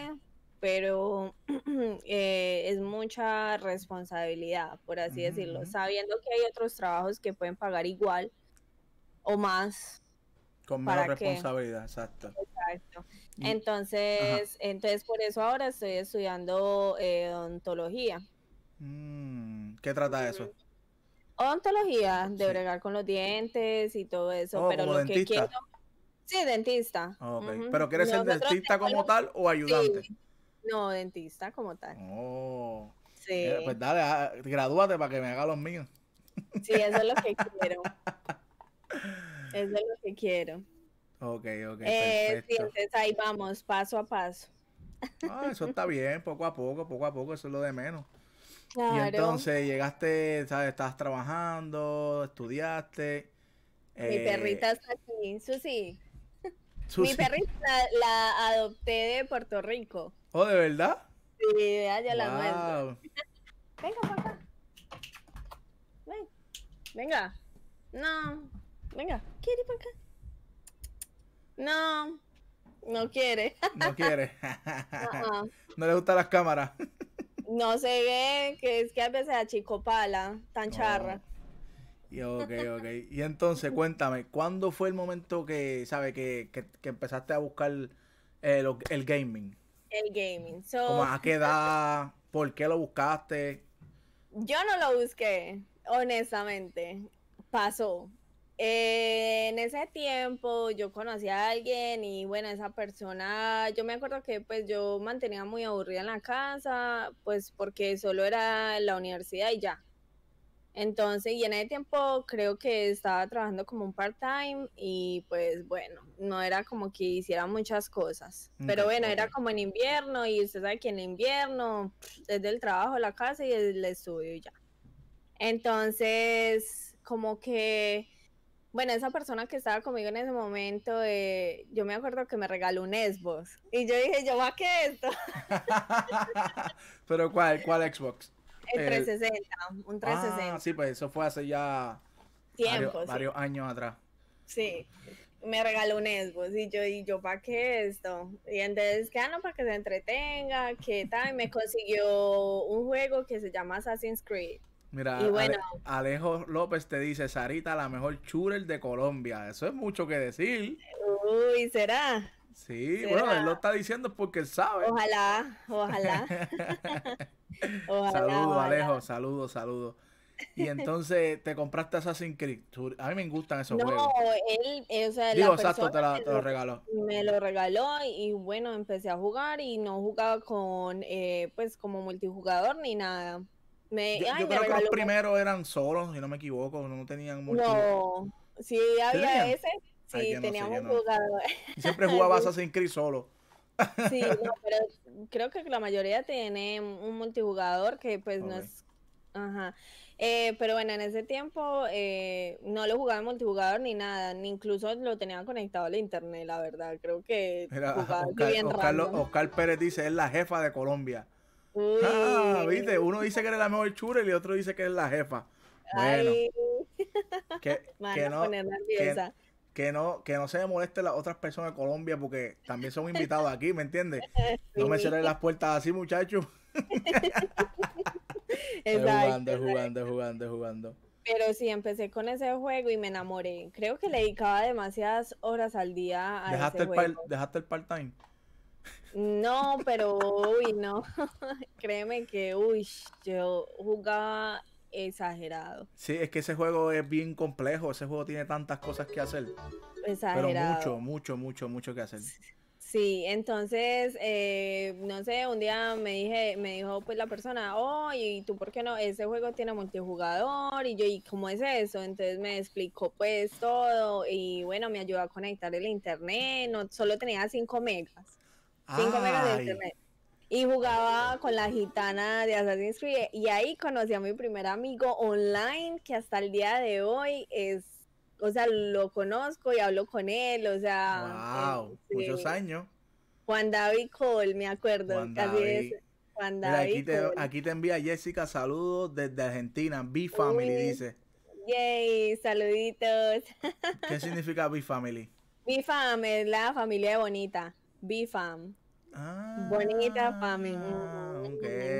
pero eh, es mucha responsabilidad, por así decirlo, sabiendo que hay otros trabajos que pueden pagar igual o más. Con menos responsabilidad, exacto. Exacto. Entonces, entonces por eso ahora estoy estudiando eh, odontología. Mm, ¿Qué trata eso? Odontología, de Sí. bregar con los dientes y todo eso, Oh, pero como lo que dentista. quiero... Sí, dentista. Ok. Ujú. ¿Pero quieres ser dentista como tal o ayudante? Sí. No, dentista como tal. Oh. Sí, Eh, Pues dale, ah, gradúate para que me haga los míos. sí, eso es lo que quiero. Eso es lo que quiero. Ok, ok, Eh, sí, entonces ahí vamos, paso a paso. Ah, eso está bien, poco a poco, poco a poco, eso es lo de menos. Y Claro. entonces llegaste, ¿sabes? Estabas trabajando, estudiaste. Mi eh, perrita está aquí, Susi. Mi perrita la, la adopté de Puerto Rico. Oh, ¿de verdad? Sí, ya la. Wow. Venga para acá. Ven. Venga. No. Venga. ¿Quiere para acá? No. No quiere. No quiere. No le gustan las cámaras. No se ve que es que a veces achicopala, tan charra. Oh. Y ok, ok. Y entonces, cuéntame, ¿cuándo fue el momento que, ¿sabes? Que, que, que empezaste a buscar eh, lo- el gaming. El gaming. ¿Cómo So, a qué edad? ¿Por qué lo buscaste? Yo no lo busqué, honestamente. Pasó. Eh, en ese tiempo yo conocí a alguien y bueno, esa persona, yo me acuerdo que pues yo mantenía muy aburrida en la casa, pues porque solo era la universidad y ya. Entonces, y en ese tiempo creo que estaba trabajando como un part-time y pues bueno, no era como que hiciera muchas cosas. Pero bueno, era como en invierno y usted sabe que en invierno, desde el trabajo, la casa y el estudio y ya. Entonces, como que, bueno, esa persona que estaba conmigo en ese momento, eh, yo me acuerdo que me regaló un Xbox. Y yo dije, ¿yo va qué esto? ¿Pero cuál? ¿Cuál Xbox? El 360, un 360. Ah, sí, pues eso fue hace ya Tiempo, varios, años atrás. Sí, me regaló un Xbox y yo, y yo, ¿para qué esto? Y entonces, que ah, no, para que se entretenga, que tal, y me consiguió un juego que se llama Assassin's Creed. Mira, Alejo López te dice, Sarita, la mejor churel de Colombia. Eso es mucho que decir. Uy, ¿será? Sí, bueno, él lo está diciendo porque él sabe. Ojalá, ojalá. saludos, Alejo, saludos, saludos. Y entonces te compraste Assassin's Creed. A mí me gustan esos juegos. No, él, eh, o sea, Digo, exacto, te, lo regaló. Me lo regaló y bueno, empecé a jugar y no jugaba con, eh, pues, como multijugador ni nada. Me, yo, creo que los primeros eran solos, si no me equivoco, no tenían mucho. No, sí había ese, sí, teníamos jugador. Siempre jugaba Assassin's Creed solo. Sí, no, pero creo que la mayoría tiene un multijugador que pues no es... Ajá. Eh, pero bueno, en ese tiempo eh, no lo jugaba en multijugador ni nada, ni incluso lo tenía conectado al internet, la verdad. Creo que Oscar, bien Oscar, Pérez dice, es la jefa de Colombia. Ah, viste, uno dice que eres la mejor chura y el otro dice que es la jefa. Bueno, que, que, no, que no, que no se me moleste las otras personas de Colombia porque también son invitados aquí, ¿me entiendes? No me cierren las puertas así, muchachos. jugando, jugando, jugando, jugando. Pero sí, empecé con ese juego y me enamoré. Creo que le dedicaba demasiadas horas al día a ¿Dejaste ese el juego. ¿Dejaste el part-time? No, pero uy, no. Créeme que, uy, yo jugaba exagerado. Sí, es que ese juego es bien complejo, ese juego tiene tantas cosas que hacer. Exagerado. Pero mucho, mucho, mucho, mucho que hacer. Sí, entonces, eh, no sé, un día me dije, me dijo pues la persona, oh, y tú por qué no, ese juego tiene multijugador, y yo, ¿y cómo es eso? Entonces me explicó pues todo, y bueno, me ayudó a conectar el internet, no, solo tenía 5 megas, 5 megas de internet y jugaba con la gitana de Assassin's Creed y ahí conocí a mi primer amigo online que hasta el día de hoy es, o sea, lo conozco y hablo con él, o sea, wow, muchos años. Juan David Cole, me acuerdo, Juan David. Juan David aquí, te, aquí te envía Jessica saludos desde Argentina, B-Family dice. Yay, saluditos. ¿Qué significa B-Family? B-Fam es la familia bonita, B-Fam. Bonita familia. Ah, ok.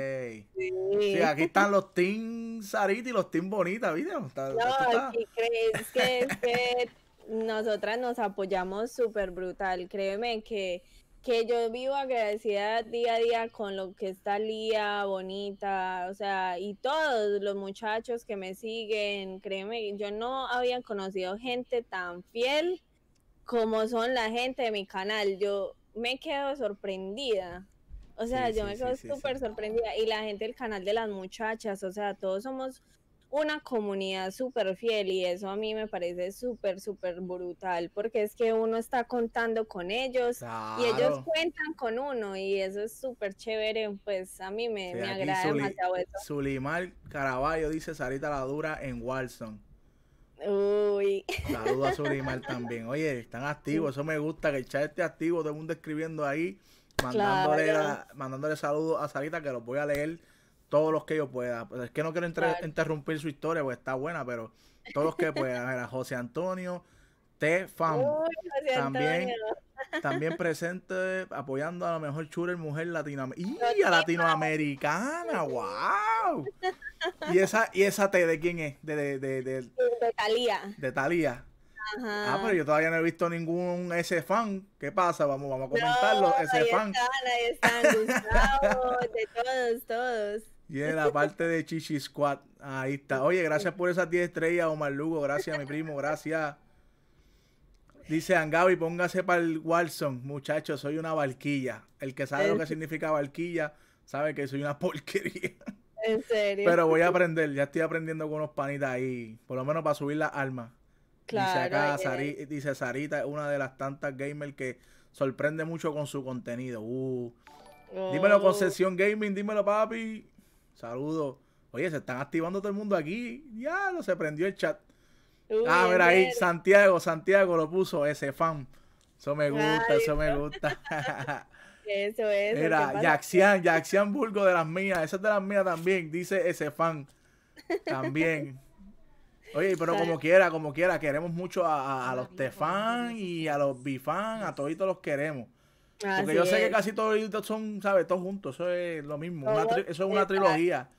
Sí. aquí están los Team Sarita y los Team Bonita, ¿viste? no, es que, nosotras nos apoyamos súper brutal. Créeme que, que yo vivo agradecida día a día con lo que está Lía, Bonita, o sea, y todos los muchachos que me siguen. Créeme, yo no había conocido gente tan fiel como son la gente de mi canal. Yo me quedo sorprendida. O sea, yo me quedo súper sorprendida. Y la gente del canal de las muchachas, o sea, todos somos una comunidad súper fiel y eso a mí me parece súper, súper brutal porque es que uno está contando con ellos y ellos cuentan con uno y eso es súper chévere, pues a mí me, me agrada demasiado eso. Sulimar Caraballo dice Sarita la dura en Walson. Uy. Saludos a Sulimar también. Oye, están activos, eso me gusta, que el chat esté activo, todo el mundo escribiendo ahí, mandándole, mandándole saludos a Sarita, que los voy a leer todos los que yo pueda. Pues es que no quiero interrumpir su historia, porque está buena, pero todos los que puedan. Mira, José Antonio, T. Fam. también, también presente apoyando a la mejor churel mujer latinoamericana. ¡Y a latinoamericana! ¡Wow! ¿Y esa, ¿Y esa T de quién es? De, de, de, de, Talía. De Talía. Ah, pero yo todavía no he visto ningún ese fan. ¿Qué pasa? Vamos, vamos a comentarlo. ese ahí fan. Están, ahí están, Gustavo, de todos, todos. Y en la parte de Chichi Squad. Ahí está. Oye, gracias por esas 10 estrellas, Omar Lugo. Gracias, mi primo. Gracias. Dice Angabi, póngase para el Walson. Muchachos, soy una barquilla. El que sabe lo que significa barquilla sabe que soy una porquería. En serio. Pero voy a aprender. Ya estoy aprendiendo con unos panitas ahí. Por lo menos para subir las armas. Claro, dice acá. Sari- dice Sarita, es una de las tantas gamers que sorprende mucho con su contenido. Uh. Dímelo, Oh, Concepción Gaming, dímelo, papi. Saludos. Oye, se están activando todo el mundo aquí. Ya, no se prendió el chat. Uy, ah, mira ahí. Santiago, Santiago lo puso, ese fan. Eso me gusta, Ay, eso me gusta. Eso es. ¿qué Mira? Yaxian, Yaxian Burgo de las mías, esa es de las mías también, dice ese fan. También. Oye, pero como quiera, como quiera, queremos mucho a, a- a los Tefan y a los Bifan, a toditos los queremos. Porque Así yo sé que casi todos son, ¿sabes? Todos juntos, eso es lo mismo. una eso es una trilogía.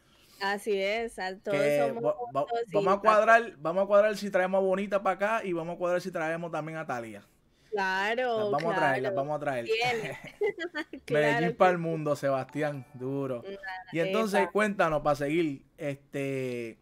Así es, todos somos va- va- vamos a cuadrar, vamos a cuadrar si traemos a Bonita para acá y vamos a cuadrar si traemos también a Talia. Claro, Las vamos a traer, las vamos a traer. Medellín Claro para el mundo, Sebastián, duro. Y entonces, Epa. cuéntanos para seguir, este,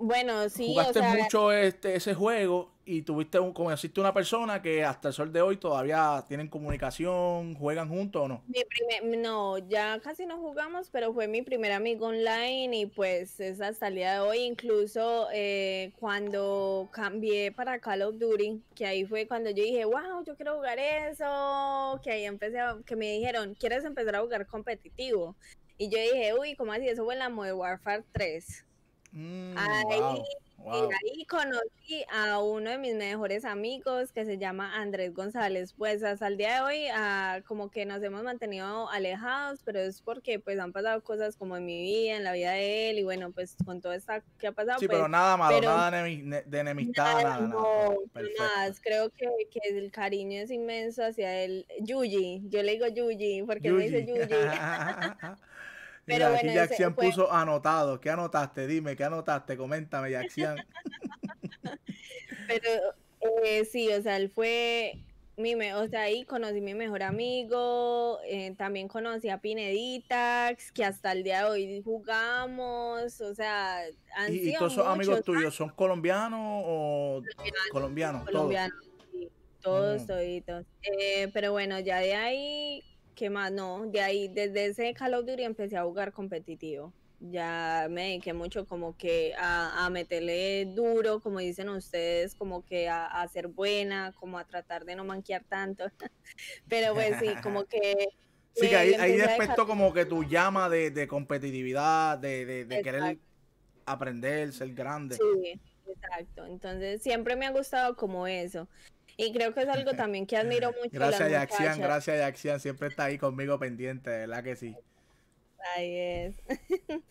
Bueno, sí, o jugaste sea, mucho este ese juego y tuviste un, conociste una persona que hasta el sol de hoy todavía tienen comunicación, juegan juntos o no. mi primer, no, ya casi no jugamos, pero fue mi primer amigo online y pues es hasta el día de hoy, incluso eh, cuando cambié para Call of Duty, que ahí fue cuando yo dije, wow, yo quiero jugar eso, que ahí empecé, a- que me dijeron, ¿quieres empezar a jugar competitivo? Y yo dije, uy, ¿cómo así? Eso fue en la Modern Warfare 3. Mm, Ahí, wow, wow. Y ahí conocí a uno de mis mejores amigos que se llama Andrés González. Pues hasta el día de hoy ah, como que nos hemos mantenido alejados, pero es porque pues han pasado cosas como en mi vida, en la vida de él y bueno, pues con todo esto que ha pasado, Sí, pues pero nada malo, pero- nada de enemistad, nada, nada, nada. no. Creo que, que el cariño es inmenso hacia él. Yuji, yo le digo Yuji porque me dice Yuji. Mira, Pero aquí bueno, ese Yaxian fue- puso anotado. ¿Qué anotaste? Dime, ¿qué anotaste? Coméntame, Yaxian. Pero eh, sí, o sea, él fue mi, me- o sea, ahí conocí mi mejor amigo, eh, también conocí a Pineditax, que hasta el día de hoy jugamos, o sea, han ¿Y, todos esos amigos tuyos son colombianos o colombianos, colombianos? Todos. todos, Mm. toditos. Eh, pero bueno, ya de ahí, ¿qué más? No, de ahí, desde ese Call of Duty empecé a jugar competitivo. Ya me dediqué mucho como que a, a meterle duro, como dicen ustedes, como que a, a ser buena, como a tratar de no manquear tanto. Pero pues sí, como que... Sí, que ahí, ahí despertó como que tu llama de, de competitividad, de, de, de querer aprender, ser grande. Sí, exacto. Entonces siempre me ha gustado como eso. Y creo que es algo también que admiro mucho. Gracias, Yaxian, muchachas. gracias, Yaxian. Siempre está ahí conmigo pendiente, verdad que sí. Ahí es.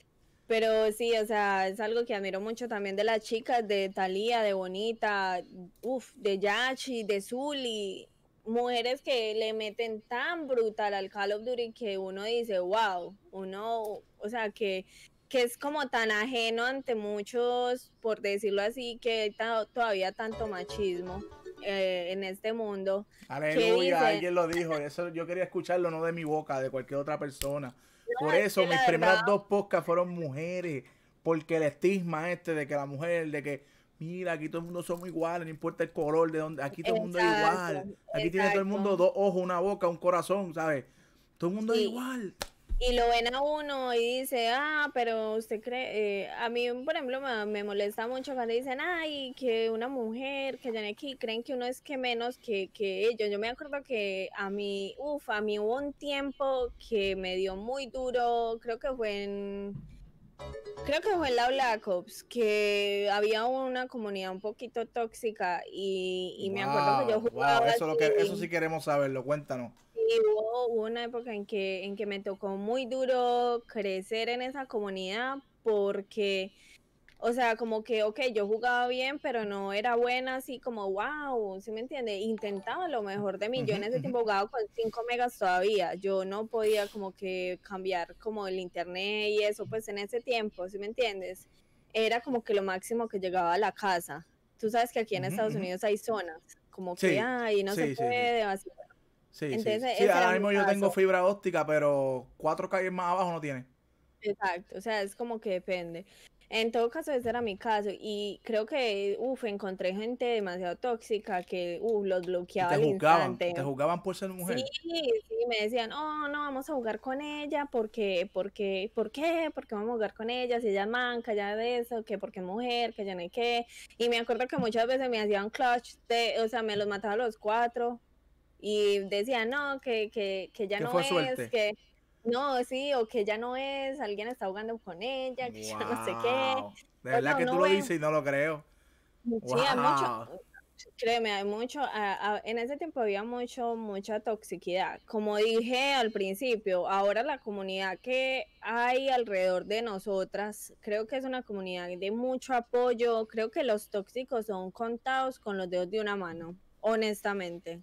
Pero sí, o sea, es algo que admiro mucho también de las chicas, de Thalía, de Bonita, uf, de Yachi, de Zully, mujeres que le meten tan brutal al Call of Duty que uno dice, wow, uno, o sea, que, que es como tan ajeno ante muchos, por decirlo así, que hay todavía tanto machismo eh, en este mundo. Aleluya, alguien lo dijo. Eso yo quería escucharlo, no de mi boca, de cualquier otra persona. Por es eso mis primeras dos podcasts fueron mujeres. Porque el estigma este de que la mujer, de que, mira, aquí todo el mundo somos iguales, no importa el color, de donde, aquí todo el mundo es igual. Aquí tiene todo el mundo dos ojos, una boca, un corazón, ¿sabes? Todo el mundo es igual. Y lo ven a uno y dice, ah, pero usted cree, eh, a mí, por ejemplo, me, me molesta mucho cuando dicen, ay, que una mujer, que ya aquí creen que uno es que menos que, que ellos. Yo me acuerdo que a mí, uff, a mí hubo un tiempo que me dio muy duro, creo que fue en, creo que fue en la Black Ops, que había una comunidad un poquito tóxica y, y me acuerdo que yo Wow, wow, jugaba eso, lo que, eso sí queremos saberlo, cuéntanos. Sí, hubo, una época en que, en que me tocó muy duro crecer en esa comunidad porque, o sea, como que, ok, yo jugaba bien, pero no era buena, así como, wow, ¿sí me entiende? Intentaba lo mejor de mí. Yo en ese tiempo jugaba con 5 megas todavía. Yo no podía como que cambiar como el internet y eso, pues en ese tiempo, ¿sí me entiendes? Era como que lo máximo que llegaba a la casa. Tú sabes que aquí en Estados Unidos hay zonas, como que hay, no se puede, así. Sí, Entonces, sí. ahora mismo yo tengo fibra óptica, pero cuatro calles más abajo no tiene. Exacto, o sea, es como que depende. En todo caso, ese era mi caso. Y creo que, uff, encontré gente demasiado tóxica que, uff, los bloqueaba te juzgaban, Te juzgaban por ser mujer. Sí, sí, me decían, oh, no, vamos a jugar con ella, porque, porque, ¿por qué? Porque vamos a jugar con ella, si ella es manca, ya de eso, que porque es mujer, que ya no hay qué. Y me acuerdo que muchas veces me hacían clutch, de, o sea, me los mataba a los cuatro. Y decían, no, que, que, que ya no es, que no, sí, o que ya no es, alguien está jugando con ella, que ya no sé qué. De verdad que tú lo dices y no lo creo. Sí, hay mucho, créeme, hay mucho, en ese tiempo había mucho, mucha toxicidad. Como dije al principio, ahora la comunidad que hay alrededor de nosotras, creo que es una comunidad de mucho apoyo. Creo que los tóxicos son contados con los dedos de una mano, honestamente.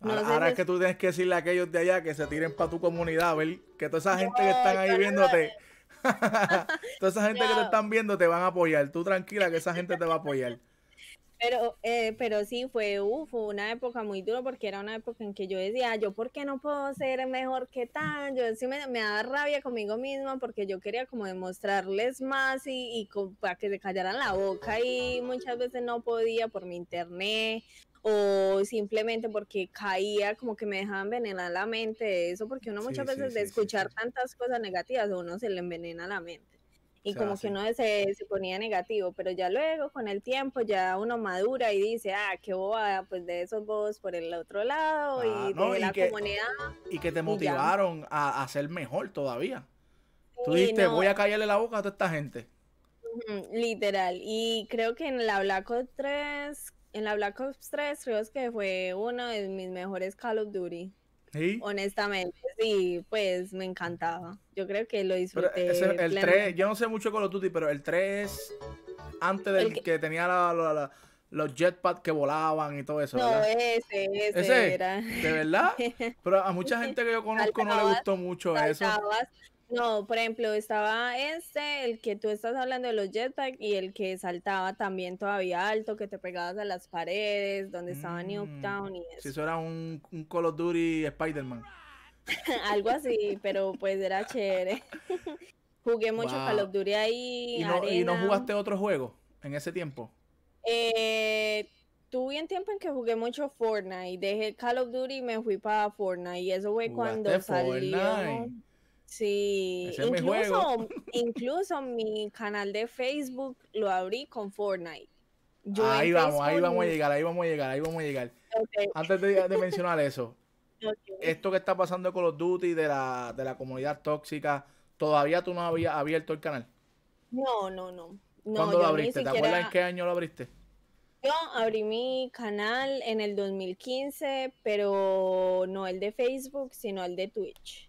Ahora, es que tú tienes que decirle a aquellos de allá que se tiren para tu comunidad, ver que toda esa gente que están ahí viéndote, toda esa gente que te están viendo te van a apoyar. Tú tranquila que esa gente te va a apoyar. Pero, eh, pero sí, fue, una época muy dura porque era una época en que yo decía, yo, ¿por qué no puedo ser mejor que tan? Yo sí me, me daba rabia conmigo misma porque yo quería como demostrarles más y, y para que se callaran la boca y muchas veces no podía por mi internet o simplemente porque caía, como que me dejaba envenenar la mente de eso, porque uno muchas veces de escuchar tantas cosas negativas, uno se le envenena la mente. Y como que uno se, se, ponía negativo, pero ya luego con el tiempo ya uno madura y dice, ah, qué bobada, pues de esos bobos por el otro lado y ah, de la comunidad. Y que te motivaron a, a, ser mejor todavía. Tú dijiste, voy a callarle la boca a toda esta gente. Literal. Y creo que en la Black Ops 3 en la Black Ops 3 creo que fue uno de mis mejores Call of Duty. ¿Sí? Honestamente, sí, pues me encantaba. Yo creo que lo disfruté. el 3, yo no sé mucho Call of Duty, pero el 3 antes del que... tenía los jetpacks que volaban y todo eso. No, ese, ese, era. ¿De verdad? Pero a mucha gente que yo conozco no le gustó mucho eso. No, por ejemplo, estaba este, el que tú estás hablando de los jetpacks y el que saltaba también todavía alto, que te pegabas a las paredes, donde estaba mm, Newtown y eso. Si eso era un, un Call of Duty Spider-Man. Algo así, pero pues era chévere. Jugué mucho Call of Duty ahí. ¿Y no, ¿Y no jugaste otro juego en ese tiempo? Eh, tuve un tiempo en que jugué mucho Fortnite. Dejé Call of Duty y me fui para Fortnite. Y eso fue cuando salió. Sí, incluso, incluso mi canal de Facebook lo abrí con Fortnite. ahí vamos, ahí vamos a llegar, ahí vamos a llegar, ahí vamos a llegar. Antes de, mencionar eso, esto que está pasando con los Duty de la, de la comunidad tóxica, ¿todavía tú no habías abierto el canal? No, no, no. ¿Cuándo lo abriste? ¿Te acuerdas en qué año lo abriste? Yo abrí mi canal en el 2015, pero no el de Facebook, sino el de Twitch.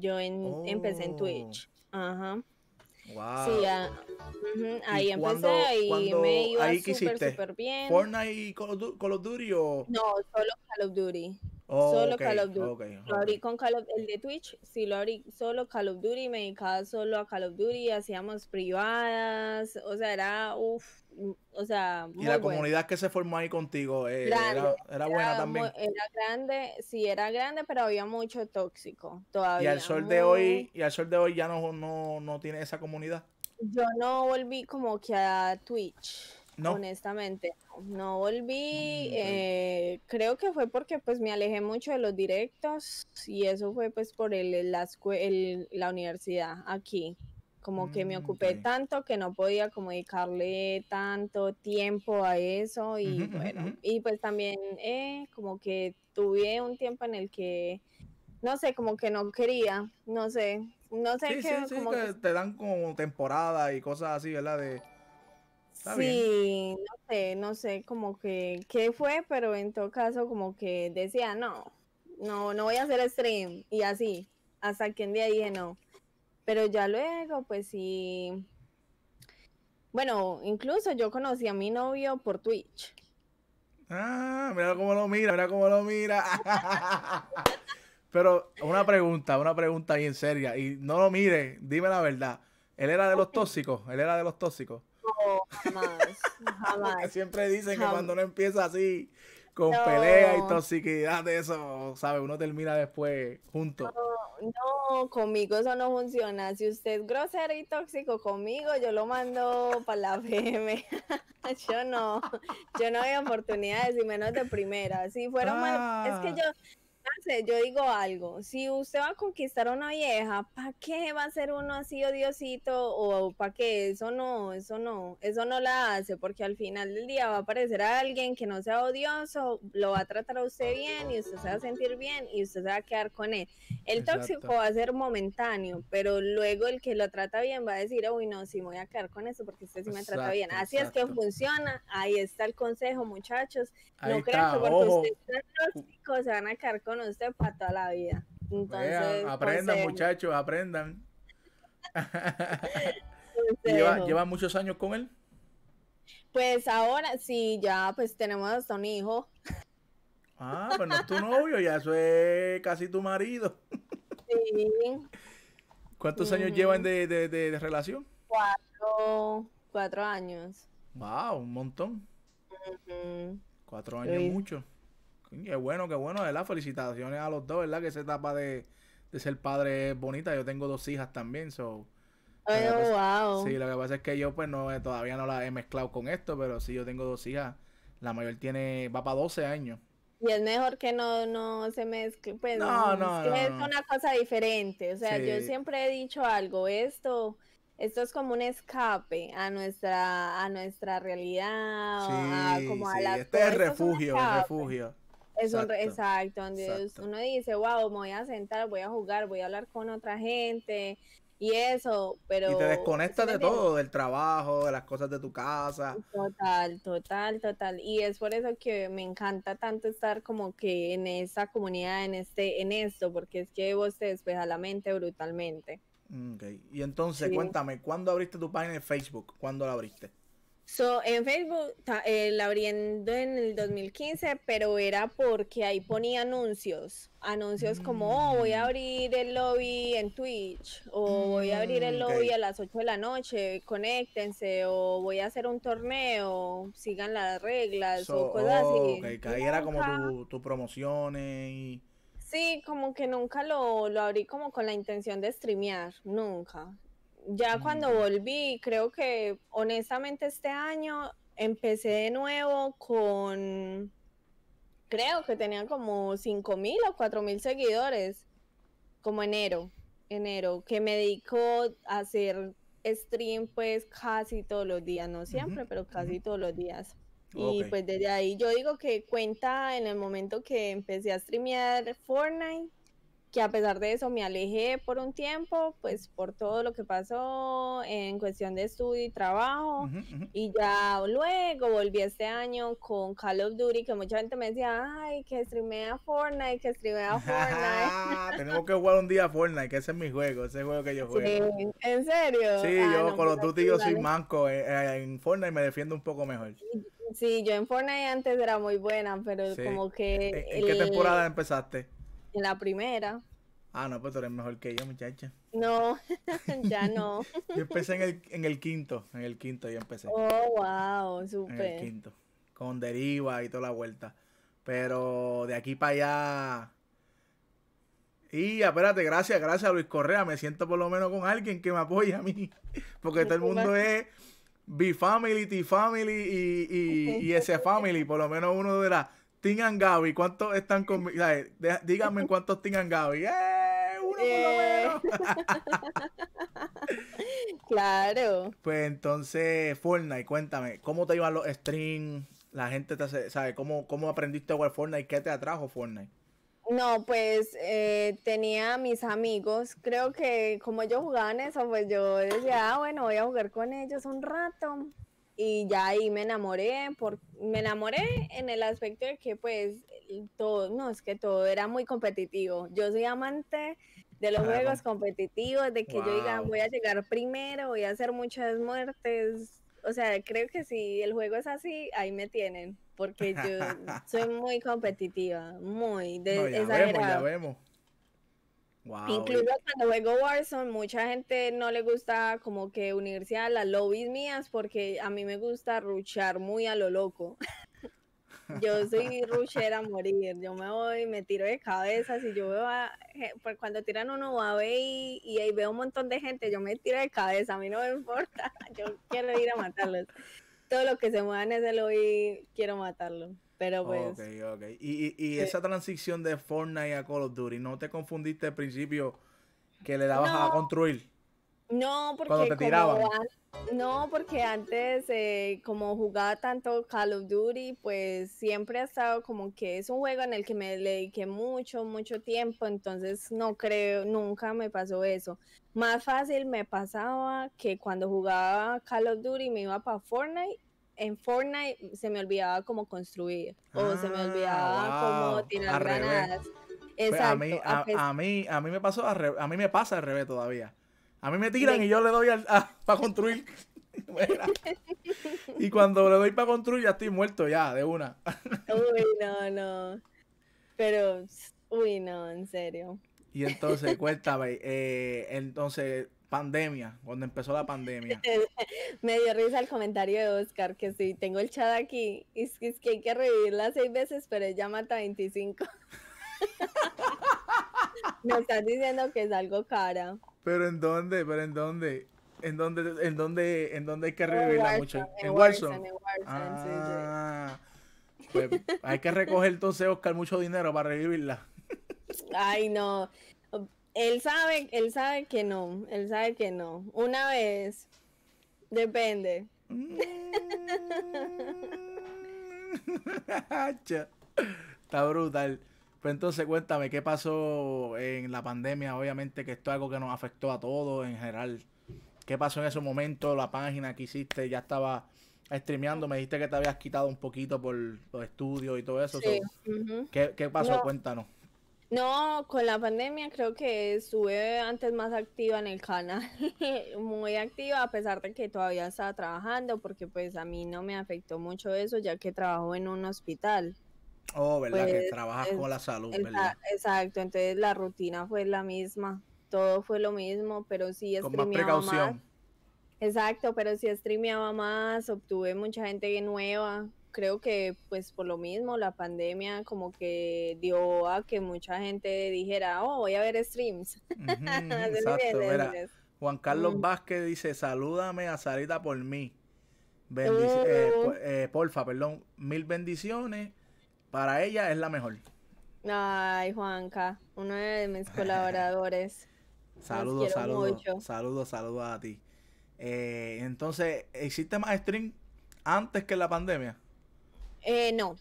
Yo empecé en Twitch. Oh. Ajá. Wow. Sí, ahí empecé y me iba súper, súper bien. ¿Fortnite y Call of, Duty o...? No, solo Call of Duty. Oh, solo Call of Duty. lo abrí con Call of, el de Twitch, sí, lo abrí solo Call of Duty, me dedicaba solo a Call of Duty, hacíamos privadas, o sea, era, uff, o sea, Y la comunidad que se formó ahí contigo, eh, era, buena también. era grande, sí, era grande, pero había mucho tóxico todavía. Y al sol de hoy, y al sol de hoy ya no, no, no tiene esa comunidad. Yo no volví como que a Twitch. Honestamente, no volví. Mm, eh, creo que fue porque pues me alejé mucho de los directos y eso fue pues por el, la, la universidad aquí. Como que me mm, ocupé tanto que no podía como dedicarle tanto tiempo a eso y bueno, y pues también eh, como que tuve un tiempo en el que, no sé, como que no quería, no sé, no sé qué. como que te dan como temporada y cosas así, ¿verdad? De sí, no sé, no sé como que qué fue, pero en todo caso como que decía, no, no, no voy a hacer stream y así, hasta que un día dije no. Pero ya luego, pues sí. Bueno, incluso yo conocí a mi novio por Twitch. Ah, mira cómo lo mira, mira cómo lo mira. Pero una pregunta, una pregunta bien seria. Y no lo mire, dime la verdad. ¿Él era de los tóxicos? ¿Él era de los tóxicos? Jamás, jamás. siempre dicen que cuando uno empieza así, con pelea y toxicidad de eso, ¿sabes? Uno termina después juntos. No, conmigo eso no funciona. Si usted es grosero y tóxico conmigo, yo lo mando para la PM. yo no, yo no hay oportunidades y menos de primera. Si fuera mal, es que ah. Yo, yo digo algo, si usted va a conquistar a una vieja, ¿para qué va a ser uno así odiosito o para qué? Eso no, eso no, eso no la hace, porque al final del día va a aparecer a alguien que no sea odioso, lo va a tratar a usted bien y usted se va a sentir bien y usted se va a quedar con él. El tóxico va a ser momentáneo, pero luego el que lo trata bien va a decir, uy, no, sí, me voy a quedar con eso porque usted sí me trata bien. Así es que funciona, ahí está el consejo, muchachos. no crean que porque usted es tóxico se van a quedar con usted para toda la vida. Entonces, aprendan, muchachos, aprendan. ¿Lleva, ¿Lleva muchos años con él? Pues ahora sí, ya pues tenemos hasta un hijo. Ah, pero no es tu novio, ya eso es casi tu marido. Sí. ¿Cuántos años llevan de, de, de, relación? Cuatro, cuatro años. Wow, un montón. Cuatro años mucho. Qué bueno, qué bueno, ¿verdad? Felicitaciones a los dos, ¿verdad? Que esa etapa de, ser padre es bonita. Yo tengo dos hijas también, so. wow. Sí, lo que pasa es que yo pues no eh, todavía no la he mezclado con esto, pero sí yo tengo dos hijas. La mayor tiene, va para 12 años. Y es mejor que no, no se mezcle, pues no, no, es, es una cosa diferente. O sea, yo siempre he dicho algo, esto, esto es como un escape a nuestra, a nuestra realidad, sí, como a la este es refugio, es refugio. Es exacto, un, exacto, donde uno dice, wow, me voy a sentar, voy a jugar, voy a hablar con otra gente y eso, pero... Y te desconectas de todo, del trabajo, de las cosas de tu casa. Total, total, total. Y es por eso que me encanta tanto estar como que en esta comunidad, en este, en esto, porque es que vos te despeja la mente brutalmente. Okay. Y entonces, cuéntame, ¿cuándo abriste tu página en Facebook? ¿Cuándo la abriste? So, en Facebook eh, la abriendo en el 2015, pero era porque ahí ponía anuncios. Anuncios como, oh, voy a mm. abrir el lobby en Twitch, o voy a abrir el mm, lobby a las 8 de la noche, conéctense, o voy a hacer un torneo, sigan las reglas, o cosas así. Okay. ahí era como tu, tu promociones y... Sí, como que nunca lo, lo abrí como con la intención de streamear, nunca ya cuando volví, creo que honestamente este año empecé de nuevo con, creo que tenía como cinco mil o cuatro mil seguidores, como enero, enero, que me dedico a hacer stream pues casi todos los días, no siempre, pero casi todos los días. Y pues desde ahí yo digo que cuenta en el momento que empecé a streamear Fortnite que a pesar de eso me alejé por un tiempo, pues por todo lo que pasó en cuestión de estudio y trabajo. Y ya luego volví este año con Call of Duty, que mucha gente me decía, ay, que streamea Fortnite, que streamea Fortnite. Tenemos que jugar un día a Fortnite, que ese es mi juego, ese juego que yo juego. Sí, ¿En serio? Sí, ah, yo con los Duty yo soy manco. Eh, eh, en Fortnite me defiendo un poco mejor. Sí, yo en Fortnite antes era muy buena, pero como que... ¿En, qué temporada empezaste? En la primera. Ah, no, pues tú eres mejor que yo, muchacha. No, ya no. yo empecé en el, en el quinto, en el quinto yo empecé. Oh, wow, súper. En el quinto, con deriva y toda la vuelta. Pero de aquí para allá... Y espérate, gracias, gracias Luis Correa. Me siento por lo menos con alguien que me apoya a mí. Porque todo el mundo es B-Family, T-Family y, y, y ese Family. Por lo menos uno de las Team Gaby, ¿cuántos están conmigo? Díganme cuántos Team Gaby. ¡Eh! Uno por lo eh. menos. claro. Pues entonces, Fortnite, cuéntame, ¿cómo te iban los streams? La gente te hace, ¿sabe? ¿Cómo, ¿Cómo aprendiste a jugar Fortnite? ¿Qué te atrajo Fortnite? No, pues eh, tenía mis amigos, creo que como yo jugaba en eso, pues yo decía, ah, bueno, voy a jugar con ellos un rato y ya ahí me enamoré, por, me enamoré en el aspecto de que pues todo, no, es que todo era muy competitivo. Yo soy amante de los juegos competitivos, de que yo diga, voy a llegar primero, voy a hacer muchas muertes. O sea, creo que si el juego es así, ahí me tienen, porque yo soy muy competitiva, muy de ya vemos, ya vemos. Incluso cuando juego Warzone, mucha gente no le gusta como que unirse a las lobbies mías porque a mí me gusta ruchar muy a lo loco. yo soy ruchera a morir, yo me voy, me tiro de cabeza, si yo veo a, pues cuando tiran uno a ver y, ahí veo un montón de gente, yo me tiro de cabeza, a mí no me importa, yo quiero ir a matarlos. Todo lo que se mueva en ese lobby, quiero matarlo. Pero pues. Ok, ok. Y, y, esa transición de Fortnite a Call of Duty, ¿no te confundiste al principio que le dabas a construir? No, porque. Cuando te tiraban. no, porque antes, eh, como jugaba tanto Call of Duty, pues siempre ha estado como que es un juego en el que me dediqué mucho, mucho tiempo. Entonces, no creo, nunca me pasó eso. Más fácil me pasaba que cuando jugaba Call of Duty me iba para Fortnite en Fortnite se me olvidaba cómo construir o se me ah, olvidaba cómo tirar granadas. Exacto. a, mí, a, mí, a mí me pasó a mí me pasa al revés todavía. A mí me tiran y yo le doy para construir. y cuando le doy para construir ya estoy muerto ya, de una. uy, no, no. Pero, uy, no, en serio. Y entonces, cuéntame, eh, entonces, pandemia, cuando empezó la pandemia. Me dio risa el comentario de Oscar, que sí, tengo el chat aquí, es, es que hay que revivirla seis veces, pero ella mata 25. Me estás diciendo que es algo cara. ¿Pero en dónde? ¿Pero en dónde? ¿En dónde, en dónde, en dónde hay que revivirla mucho? En, Warzone. En ah, pues, hay que recoger entonces, Oscar, mucho dinero para revivirla. Ay, no. Él sabe, él sabe que no, él sabe que no. Una vez, depende. Está brutal. Pues entonces cuéntame, ¿qué pasó en la pandemia? Obviamente que esto es algo que nos afectó a todos en general. ¿Qué pasó en ese momento? La página que hiciste ya estaba streameando. Me dijiste que te habías quitado un poquito por los estudios y todo eso. ¿qué, pasó? Cuéntanos. No, con la pandemia creo que estuve antes más activa en el canal, muy activa a pesar de que todavía estaba trabajando porque pues a mí no me afectó mucho eso ya que trabajo en un hospital. Oh, ¿verdad? que pues, trabajas con la salud, ¿verdad? Exacto, entonces la rutina fue la misma, todo fue lo mismo, pero sí streameaba más. Exacto, pero sí streameaba más, obtuve mucha gente nueva, creo que pues por lo mismo la pandemia como que dio a que mucha gente dijera, oh, voy a ver streams. exacto, Juan Carlos mm. Vázquez dice, salúdame a Sarita por mí. Eh, eh, porfa, perdón, mil bendiciones. Para ella es la mejor. Ay, Juanca, uno de mis colaboradores. saludos, saludos, saludos, saludos a ti. Eh, entonces, ¿existe más stream antes que la pandemia? Eh, no.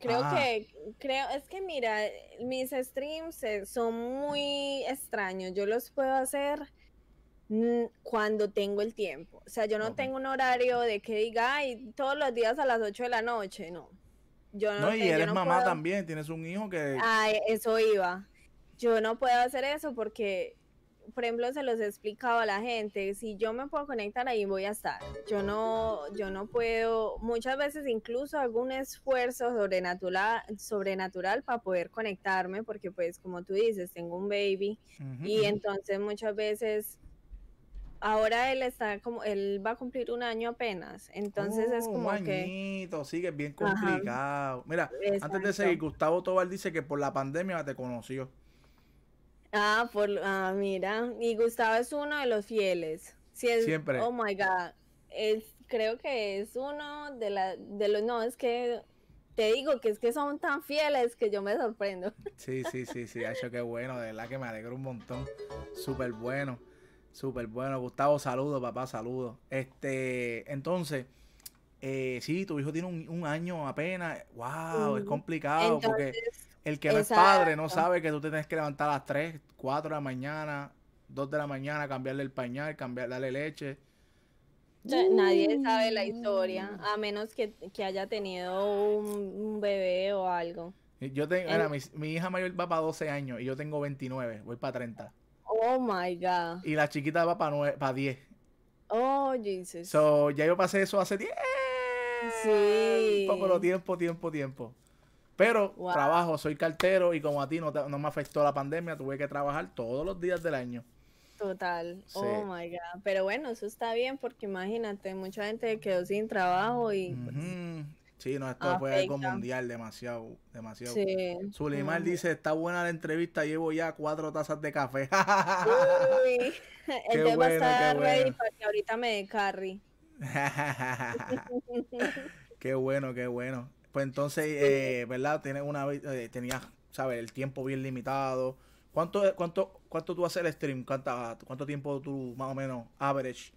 Creo ah. que, creo, es que mira, mis streams eh, son muy extraños. Yo los puedo hacer cuando tengo el tiempo. O sea, yo no tengo un horario de que diga, ay, todos los días a las 8 de la noche, no. Yo no, y eres mamá también, tienes un hijo que... Ay, eso iba. Yo no puedo hacer eso porque por ejemplo, se los he explicado a la gente, si yo me puedo conectar ahí voy a estar. Yo no, yo no puedo, muchas veces incluso algún esfuerzo sobrenatural, sobrenatural para poder conectarme, porque pues como tú dices, tengo un baby y entonces muchas veces ahora él está como, él va a cumplir un año apenas, entonces es oh, como un que... sigue bien complicado. Mira, antes de seguir, Gustavo Tobal dice que por la pandemia te conoció. Ah, por, ah, mira, y Gustavo es uno de los fieles. Siempre. Oh my God. Es, creo que es uno de, la, de los, no, es que te digo que es que son tan fieles que yo me sorprendo. Sí, sí, sí, sí, ha hecho que bueno, de verdad que me alegro un montón. Súper bueno, súper bueno. Gustavo, saludos, papá, saludos. Este, entonces, eh, sí, tu hijo tiene un, año apenas. Wow, es complicado porque el que no es padre no sabe que tú tienes que levantar a las 3, 4 de la mañana, 2 de la mañana, cambiarle el pañal, cambiar, darle leche. Nadie sabe la historia, a menos que, haya tenido un, bebé o algo. Yo tengo, mi, hija mayor va para 12 años y yo tengo 29, voy para 30. Oh my God. Y la chiquita va para, para 10. Oh, Jesus. So, ya yo pasé eso hace 10. Sí. Poco tiempo, tiempo, tiempo. Pero trabajo, soy cartero y como a ti no, no me afectó la pandemia, tuve que trabajar todos los días del año. Total. Oh my God. Pero bueno, eso está bien porque imagínate, mucha gente quedó sin trabajo y. Pues, sí, no, esto fue algo mundial, demasiado, demasiado. Sí. Sulimar dice: Está buena la entrevista, llevo ya cuatro tazas de café. Uy, el tema está ready para que ahorita me dé carry. qué bueno, qué bueno. Pues entonces, eh, ¿verdad? Tienes una, eh, tenías, ¿sabes? El tiempo bien limitado ¿Cuánto, cuánto, cuánto tú haces el stream? ¿Cuánto, ¿Cuánto tiempo tú más o menos average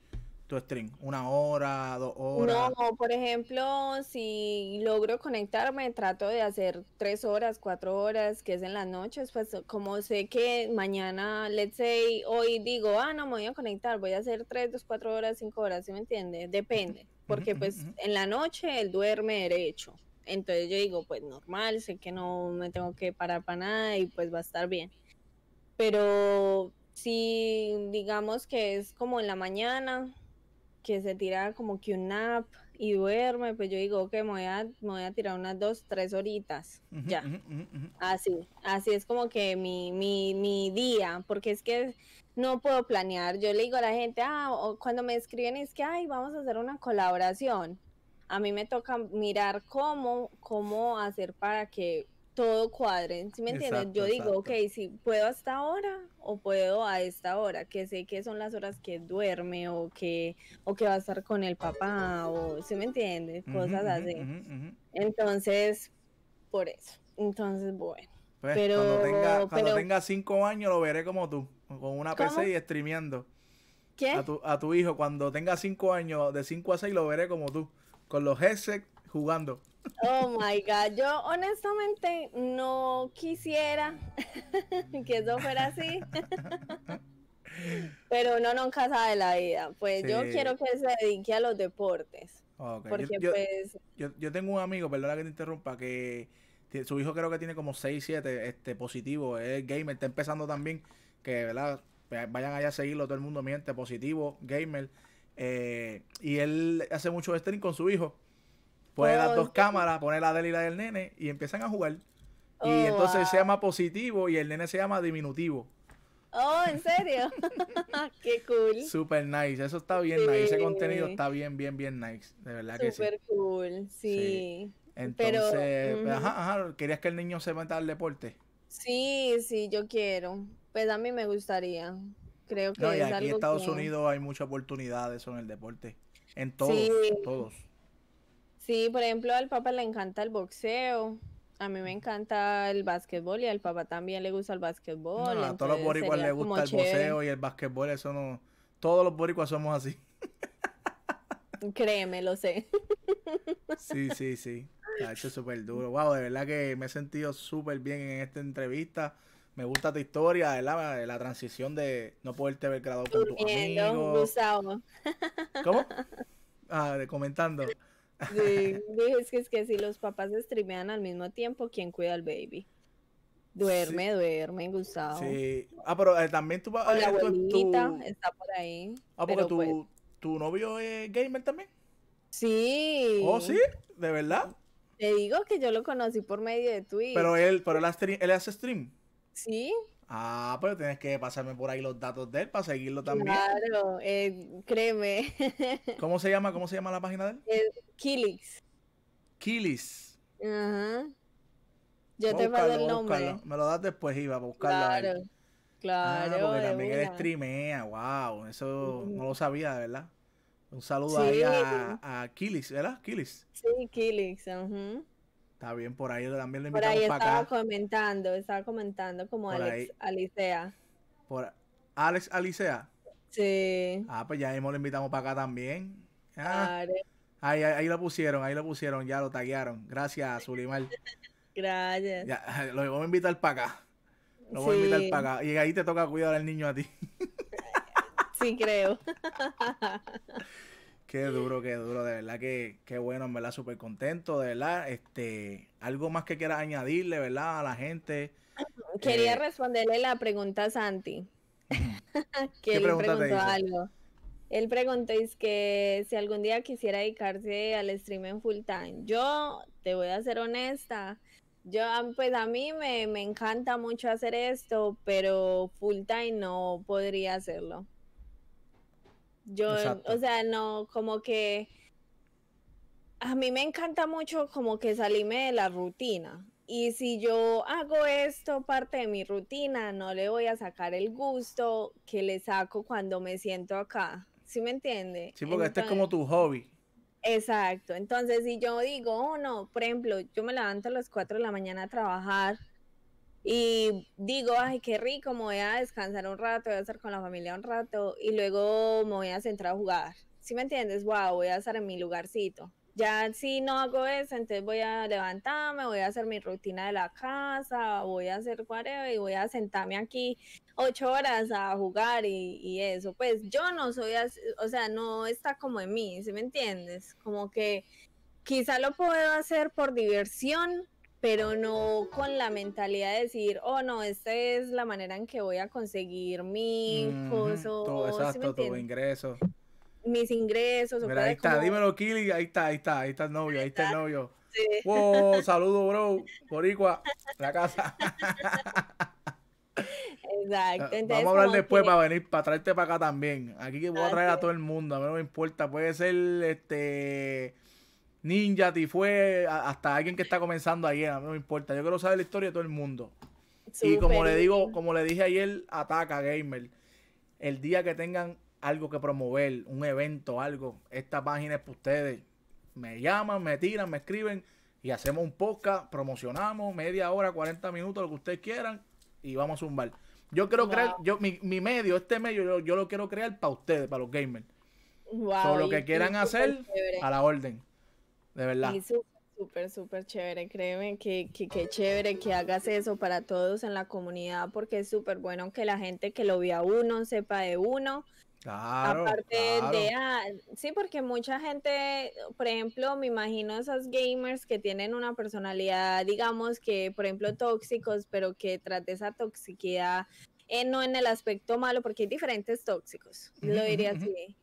tu stream? ¿Una hora, dos horas? No, por ejemplo, si logro conectarme, trato de hacer tres horas, cuatro horas, que es en las noches, pues como sé que mañana, let's say, hoy digo, ah, no, me voy a conectar, voy a hacer tres, dos, cuatro horas, cinco horas, ¿sí me entiende? Depende, porque pues en la noche él duerme derecho. Entonces yo digo, pues normal, sé que no me tengo que parar para nada y pues va a estar bien. Pero si digamos que es como en la mañana, que se tira como que un nap y duerme, pues yo digo que me voy a, me voy a tirar unas dos, tres horitas. ya. así, así es como que mi, mi, mi día, porque es que no puedo planear. Yo le digo a la gente, ah, o cuando me escriben es que, ay, vamos a hacer una colaboración. A mí me toca mirar cómo, cómo hacer para que todo cuadre, ¿sí me entiendes? Yo digo, ok, si puedo hasta ahora o puedo a esta hora, que sé que son las horas que duerme o que, o que va a estar con el papá, o ¿sí me entiendes? Cosas así. Entonces, por eso. Entonces, bueno. Pues, pero, cuando, tenga, cuando tenga cinco años lo veré como tú, con una PC y streameando. ¿Qué? A tu, a tu hijo, cuando tenga cinco años, de cinco a seis lo veré como tú, con los headsets jugando. Oh my God, yo honestamente no quisiera que eso fuera así. Pero uno nunca sabe la vida. Pues yo quiero que se dedique a los deportes. Porque yo, pues. Yo, tengo un amigo, perdona que te interrumpa, que su hijo creo que tiene como 6, 7 este, positivo. Es gamer, está empezando también. Que, ¿verdad? Vayan allá a seguirlo, todo el mundo miente, positivo, gamer. Eh, y él hace mucho stream con su hijo pone las dos cámaras, pone la de y la del nene y empiezan a jugar. y oh, entonces se llama positivo y el nene se llama diminutivo. Oh, ¿en serio? Qué cool. Super nice, eso está bien nice, ese contenido está bien, bien, bien nice, de verdad que sí. Super cool, sí. Entonces, ajá, ajá, ¿querías que el niño se meta al deporte? Sí, sí, yo quiero. Pues a mí me gustaría. Creo que no, y aquí en Estados Unidos hay muchas oportunidades en el deporte. En todos, todos. Sí, por ejemplo, al papá le encanta el boxeo. A mí me encanta el básquetbol y al papá también le gusta el básquetbol. a todos los boricuas les gusta el boxeo y el básquetbol, eso no. Todos los boricuas somos así. Créeme, lo sé. Sí, sí, sí. Ha hecho súper duro. Wow, de verdad que me he sentido súper bien en esta entrevista. Me gusta tu historia, ¿verdad? La transición de no poderte ver graduado con tu amigo. ¿Cómo? Ah, comentando. Sí, es que, es que si los papás streamean al mismo tiempo, ¿quién cuida al baby? Duerme, duerme, Gustavo. Sí. Ah, pero eh, también tu papá. La abuelita está por ahí. Ah, porque tu, pues tu novio es gamer también. Sí. ¿Oh, sí? ¿De verdad? Te digo que yo lo conocí por medio de Twitch. Pero él, pero él, él hace stream. Sí. Ah, pero tienes que pasarme por ahí los datos de él para seguirlo también. Claro, eh, créeme. ¿Cómo se llama? ¿Cómo se llama la página de él? Eh, Kilix. Kilix. Ajá. Yo te mando el nombre. Me lo das después, Iba, a buscarlo. Claro. Claro. Ah, porque también él streamea. Wow, eso no lo sabía, de verdad. Un saludo ahí a, a Kilix, ¿verdad? Sí, Kilix. Ajá. Está bien, por ahí también invitamos Por ahí estaba comentando, estaba comentando como Alex Alicea. Por Alex Alicea. Sí. Ah, pues ya mismo lo invitamos para acá también. Ah, ahí, ahí, lo pusieron, ahí lo pusieron, ya lo taguearon. Gracias, Sulimar. Gracias. Ya, lo voy a invitar para acá. Lo voy a invitar para acá. Y ahí te toca cuidar al niño a ti. sí, creo. Qué duro, qué duro, de verdad que, qué bueno, en verdad, súper contento, de verdad. Este, algo más que quieras añadirle, ¿verdad? A la gente. Quería eh, responderle la pregunta a Santi. que él preguntó algo. Él preguntó es que si algún día quisiera dedicarse al stream en full time. Yo te voy a ser honesta, Yo, pues a mí me, me encanta mucho hacer esto, pero full time no podría hacerlo. Yo, o sea, no, como que a mí me encanta mucho como que salirme de la rutina. Y si yo hago esto parte de mi rutina, no le voy a sacar el gusto que le saco cuando me siento acá. ¿Sí me entiende? Sí, porque este es como tu hobby. Exacto. Entonces, si yo digo, oh no, por ejemplo, yo me levanto a las 4 de la mañana a trabajar y digo, ay, qué rico, me voy a descansar un rato, voy a estar con la familia un rato y luego me voy a centrar a jugar. ¿Sí me entiendes? Wow, voy a estar en mi lugarcito. Ya si no hago eso, entonces voy a levantarme, voy a hacer mi rutina de la casa, voy a hacer whatever y voy a sentarme aquí ocho horas a jugar y, eso. Pues yo no soy así, o sea, no está como en mí, ¿sí me entiendes? Como que quizá lo puedo hacer por diversión, pero no con la mentalidad de decir, oh no, esta es la manera en que voy a conseguir mi coso. exacto, tu ingreso mis ingresos. Mira, ahí está, dímelo, Kili, ahí está, ahí está, ahí está el novio, ahí está el novio. Sí. Wow, saludo, bro, Boricua, la casa. Exacto. Vamos a hablar después para venir, para traerte para acá también. Aquí que voy a traer a todo el mundo, a mí no me importa, puede ser este ninja, fue hasta alguien que está comenzando ayer, a mí no me importa. Yo quiero saber la historia de todo el mundo. y como le digo, como le dije ayer, ataca gamer. El día que tengan algo que promover, un evento, algo, esta página es para ustedes. Me llaman, me tiran, me escriben y hacemos un podcast, promocionamos media hora, 40 minutos, lo que ustedes quieran y vamos a zumbar. Yo quiero crear, yo, mi, medio, este medio, yo, lo quiero crear para ustedes, para los gamers. Wow, lo que quieran hacer, a la orden. De verdad. Súper, súper chévere. Créeme que, que, chévere que hagas eso para todos en la comunidad, porque es súper bueno que la gente que lo vea uno sepa de uno Claro, Aparte de, ah, sí, porque mucha gente, por ejemplo, me imagino esos gamers que tienen una personalidad, digamos que, por ejemplo, tóxicos, pero que tras de esa toxicidad, eh, no en el aspecto malo, porque hay diferentes tóxicos, lo diría así.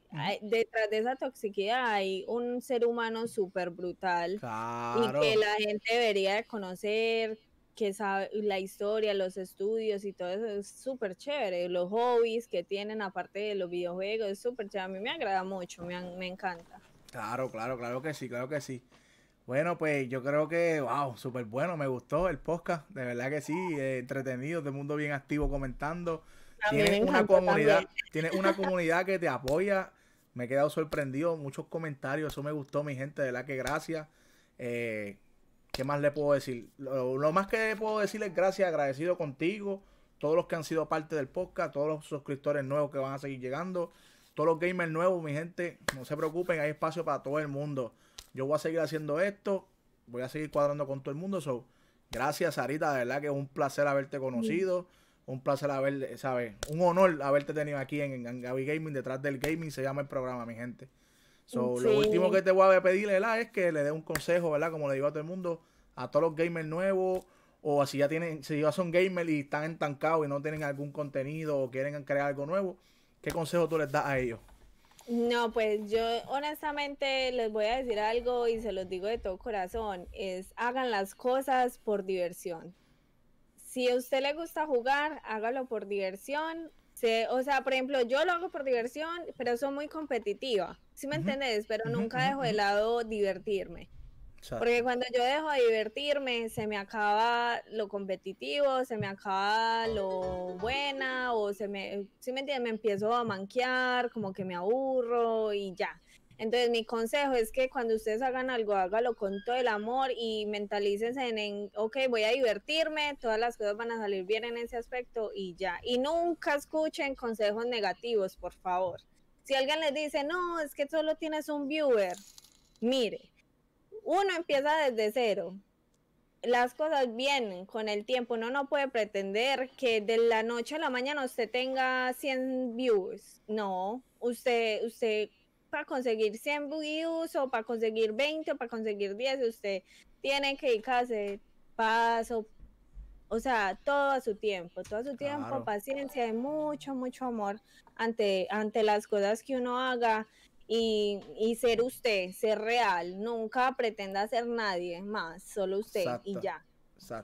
detrás de esa toxicidad hay un ser humano súper brutal y que la gente debería conocer, que sabe la historia, los estudios y todo eso es súper chévere. Los hobbies que tienen aparte de los videojuegos es súper chévere. A mí me agrada mucho, me, me encanta. Claro, claro, claro que sí, claro que sí. Bueno, pues yo creo que, wow, súper bueno, me gustó el podcast, de verdad que sí, entretenido, de mundo bien activo comentando. Tienes una comunidad, tienes una comunidad que te apoya, me he quedado sorprendido, muchos comentarios, eso me gustó, mi gente, de verdad que gracias. Eh, ¿Qué más le puedo decir? Lo, más que puedo decir es gracias, agradecido contigo, todos los que han sido parte del podcast, todos los suscriptores nuevos que van a seguir llegando, todos los gamers nuevos, mi gente, no se preocupen, hay espacio para todo el mundo. Yo voy a seguir haciendo esto, voy a seguir cuadrando con todo el mundo. So, gracias, Sarita, de verdad que es un placer haberte conocido. Un placer haber, ¿sabes? Un honor haberte tenido aquí en, en Gaby Gaming, detrás del gaming se llama el programa, mi gente. So, Lo último que te voy a pedirle es que le dé un consejo, ¿verdad? Como le digo a todo el mundo, a todos los gamers nuevos, o si ya tienen, si ya son gamers y están entancados y no tienen algún contenido o quieren crear algo nuevo, ¿qué consejo tú les das a ellos? No, pues yo honestamente les voy a decir algo y se los digo de todo corazón, es hagan las cosas por diversión. Si a usted le gusta jugar, hágalo por diversión, o sea, por ejemplo, yo lo hago por diversión, pero soy muy competitiva, ¿sí me entiendes? Pero nunca dejo de lado divertirme. Porque cuando yo dejo de divertirme, se me acaba lo competitivo, se me acaba lo buena, o se me, ¿sí me entiendes? Me empiezo a manquear, como que me aburro y ya. Entonces mi consejo es que cuando ustedes hagan algo, hágalo con todo el amor y mentalícense en, ok, voy a divertirme, todas las cosas van a salir bien en ese aspecto y ya. Y nunca escuchen consejos negativos, por favor. Si alguien les dice, no, es que solo tienes un viewer, mire, uno empieza desde cero. Las cosas vienen con el tiempo. Uno no puede pretender que de la noche a la mañana usted tenga 100 views. No, usted, usted para conseguir 100 views o para conseguir 20 o para conseguir 10, usted tiene que dedicarse paso, o sea, todo a su tiempo, todo a su tiempo, paciencia y mucho, mucho amor ante, ante las cosas que uno haga y, y, ser usted, ser real, nunca pretenda ser nadie más, solo usted y ya.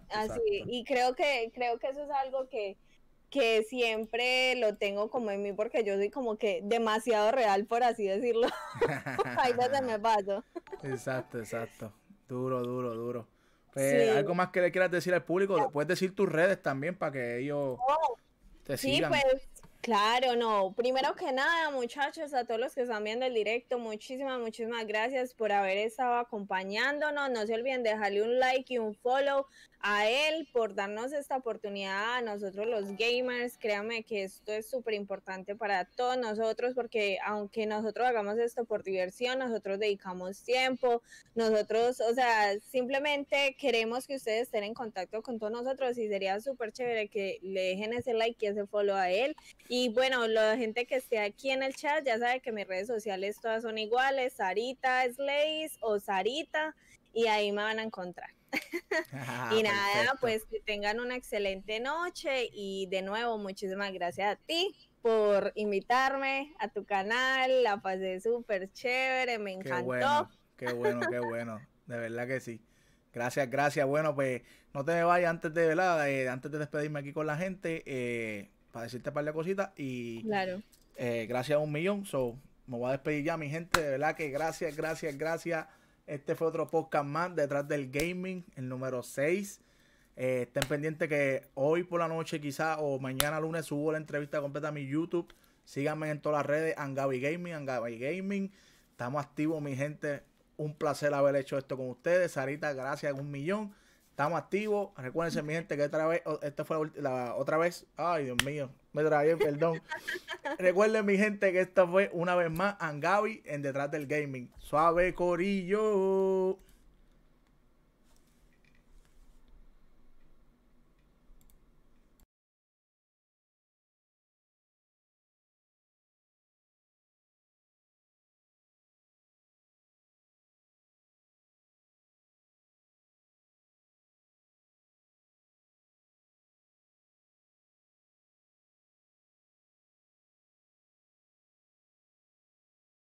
Así, y creo que, creo que eso es algo que, que siempre lo tengo como en mí porque yo soy como que demasiado real, por así decirlo. Ahí veces me paso. Exacto, exacto. Duro, duro, duro. Pues, ¿Algo más que le quieras decir al público? Puedes decir tus redes también para que ellos oh, te sigan. Sí, pues Claro, no. Primero que nada, muchachos, a todos los que están viendo el directo, muchísimas, muchísimas gracias por haber estado acompañándonos. No se olviden dejarle un like y un follow a él por darnos esta oportunidad a nosotros los gamers. Créanme que esto es súper importante para todos nosotros porque aunque nosotros hagamos esto por diversión, nosotros dedicamos tiempo, nosotros, o sea, simplemente queremos que ustedes estén en contacto con todos nosotros y sería súper chévere que le dejen ese like y ese follow a él. Y bueno, la gente que esté aquí en el chat ya sabe que mis redes sociales todas son iguales, Sarita Slays o Sarita, y ahí me van a encontrar. Ah, y nada, pues que tengan una excelente noche y de nuevo muchísimas gracias a ti por invitarme a tu canal, la pasé súper chévere, me encantó. Qué bueno, qué bueno, de verdad que sí. Gracias, gracias. Bueno, pues no te me vayas antes de, ¿verdad? Eh, antes de despedirme aquí con la gente, eh, para decirte un par de cositas y claro. Eh, gracias a un millón. So, me voy a despedir ya, mi gente. De verdad que gracias, gracias, gracias. Este fue otro podcast más detrás del gaming, el número 6. Eh, estén pendientes que hoy por la noche quizá o mañana lunes subo la entrevista completa a mi YouTube. Síganme en todas las redes, Angabi Gaming, Angabi Gaming. Estamos activos, mi gente. Un placer haber hecho esto con ustedes. Sarita, gracias, un millón. Estamos activos. Recuérdense, mi gente, que otra vez, esta fue la, otra vez. Ay, Dios mío, me traje, perdón. Recuerden, mi gente, que esta fue una vez más Angabi en Detrás del Gaming. Suave Corillo.